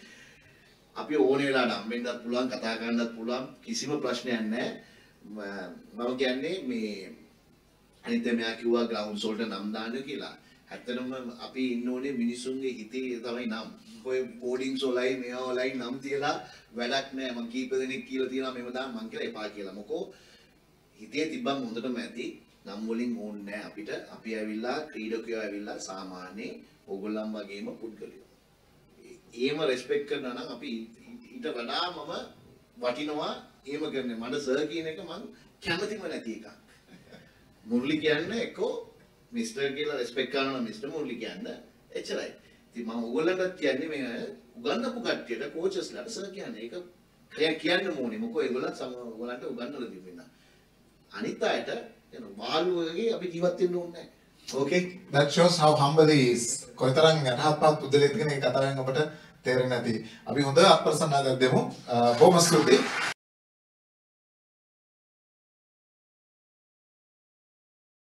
අපි ඕන වෙලාවට හම්බෙන්නත් පුළුවන් කතා කරන්නත් පුළුවන්. කිසිම ප්‍රශ්නයක් නැහැ ම- මම කියන්නේ මේ අනිත් මෙයා කිව්වා ග්‍රවුන්ඩ්ස් වලට නම් දාන්න කියලා. ඇත්තටම අපි ඉන්න ඕනේ මිනිසුන්ගේ හිතේ තමයි නම්. ඔය බෝඩින්ග්ස් වලයි මේවා වලයි නම් තියලා වැඩක් නැහැ මම කීප දෙනෙක් කියලා තියෙනවා මෙව දාන්න මං කියලා එපා කියලා. මොකෝ? හිතේ තිබ්බම හොඳටම ඇති. නම් වලින් ඕනේ නැහැ අපිට. අපි ඇවිල්ලා ක්‍රීඩකයෝ ඇවිල්ලා සාමාන්‍ය ඕගොල්ලන් වගේම පුද්ගලයෝ. ඒම රෙස්පෙක්් කරන නම් අපි ඊට වඩා මම වටිනවා ඒම කරන මට සර් කියන එක මං කැමතිම නැති එකක් මුරලි කියන්න එකෝ මිස්ටර් කියලා රෙස්පෙක්් කරන මිස්ටර් මුරලි කියන්න එච්චරයි ති ම උගොල්ලටත් කියන්නේ මේ උගන්නපු කට්ටියට කෝචස්ලට සර් කියන්න එක කය කියන්න මෝනේ මොකෝ ඒගොල්ලන් සම ගලන්ට උගන්නල තිබෙන අනිත් අයට වාලුවගේ අපි ජීවත්වෙන්න ඕන්නෑ ඕකේ that shows how humble he is. කොයිතරම් යටහත්පත් පුද්ගලයෙක්ද කියන ඒ කතාවෙන් ඔබට තේරෙන්නේ නැති. අපි හොඳ අත්ප්‍රසන්නතාවක් දෙමු. අ, බොහොම ස්තුතියි.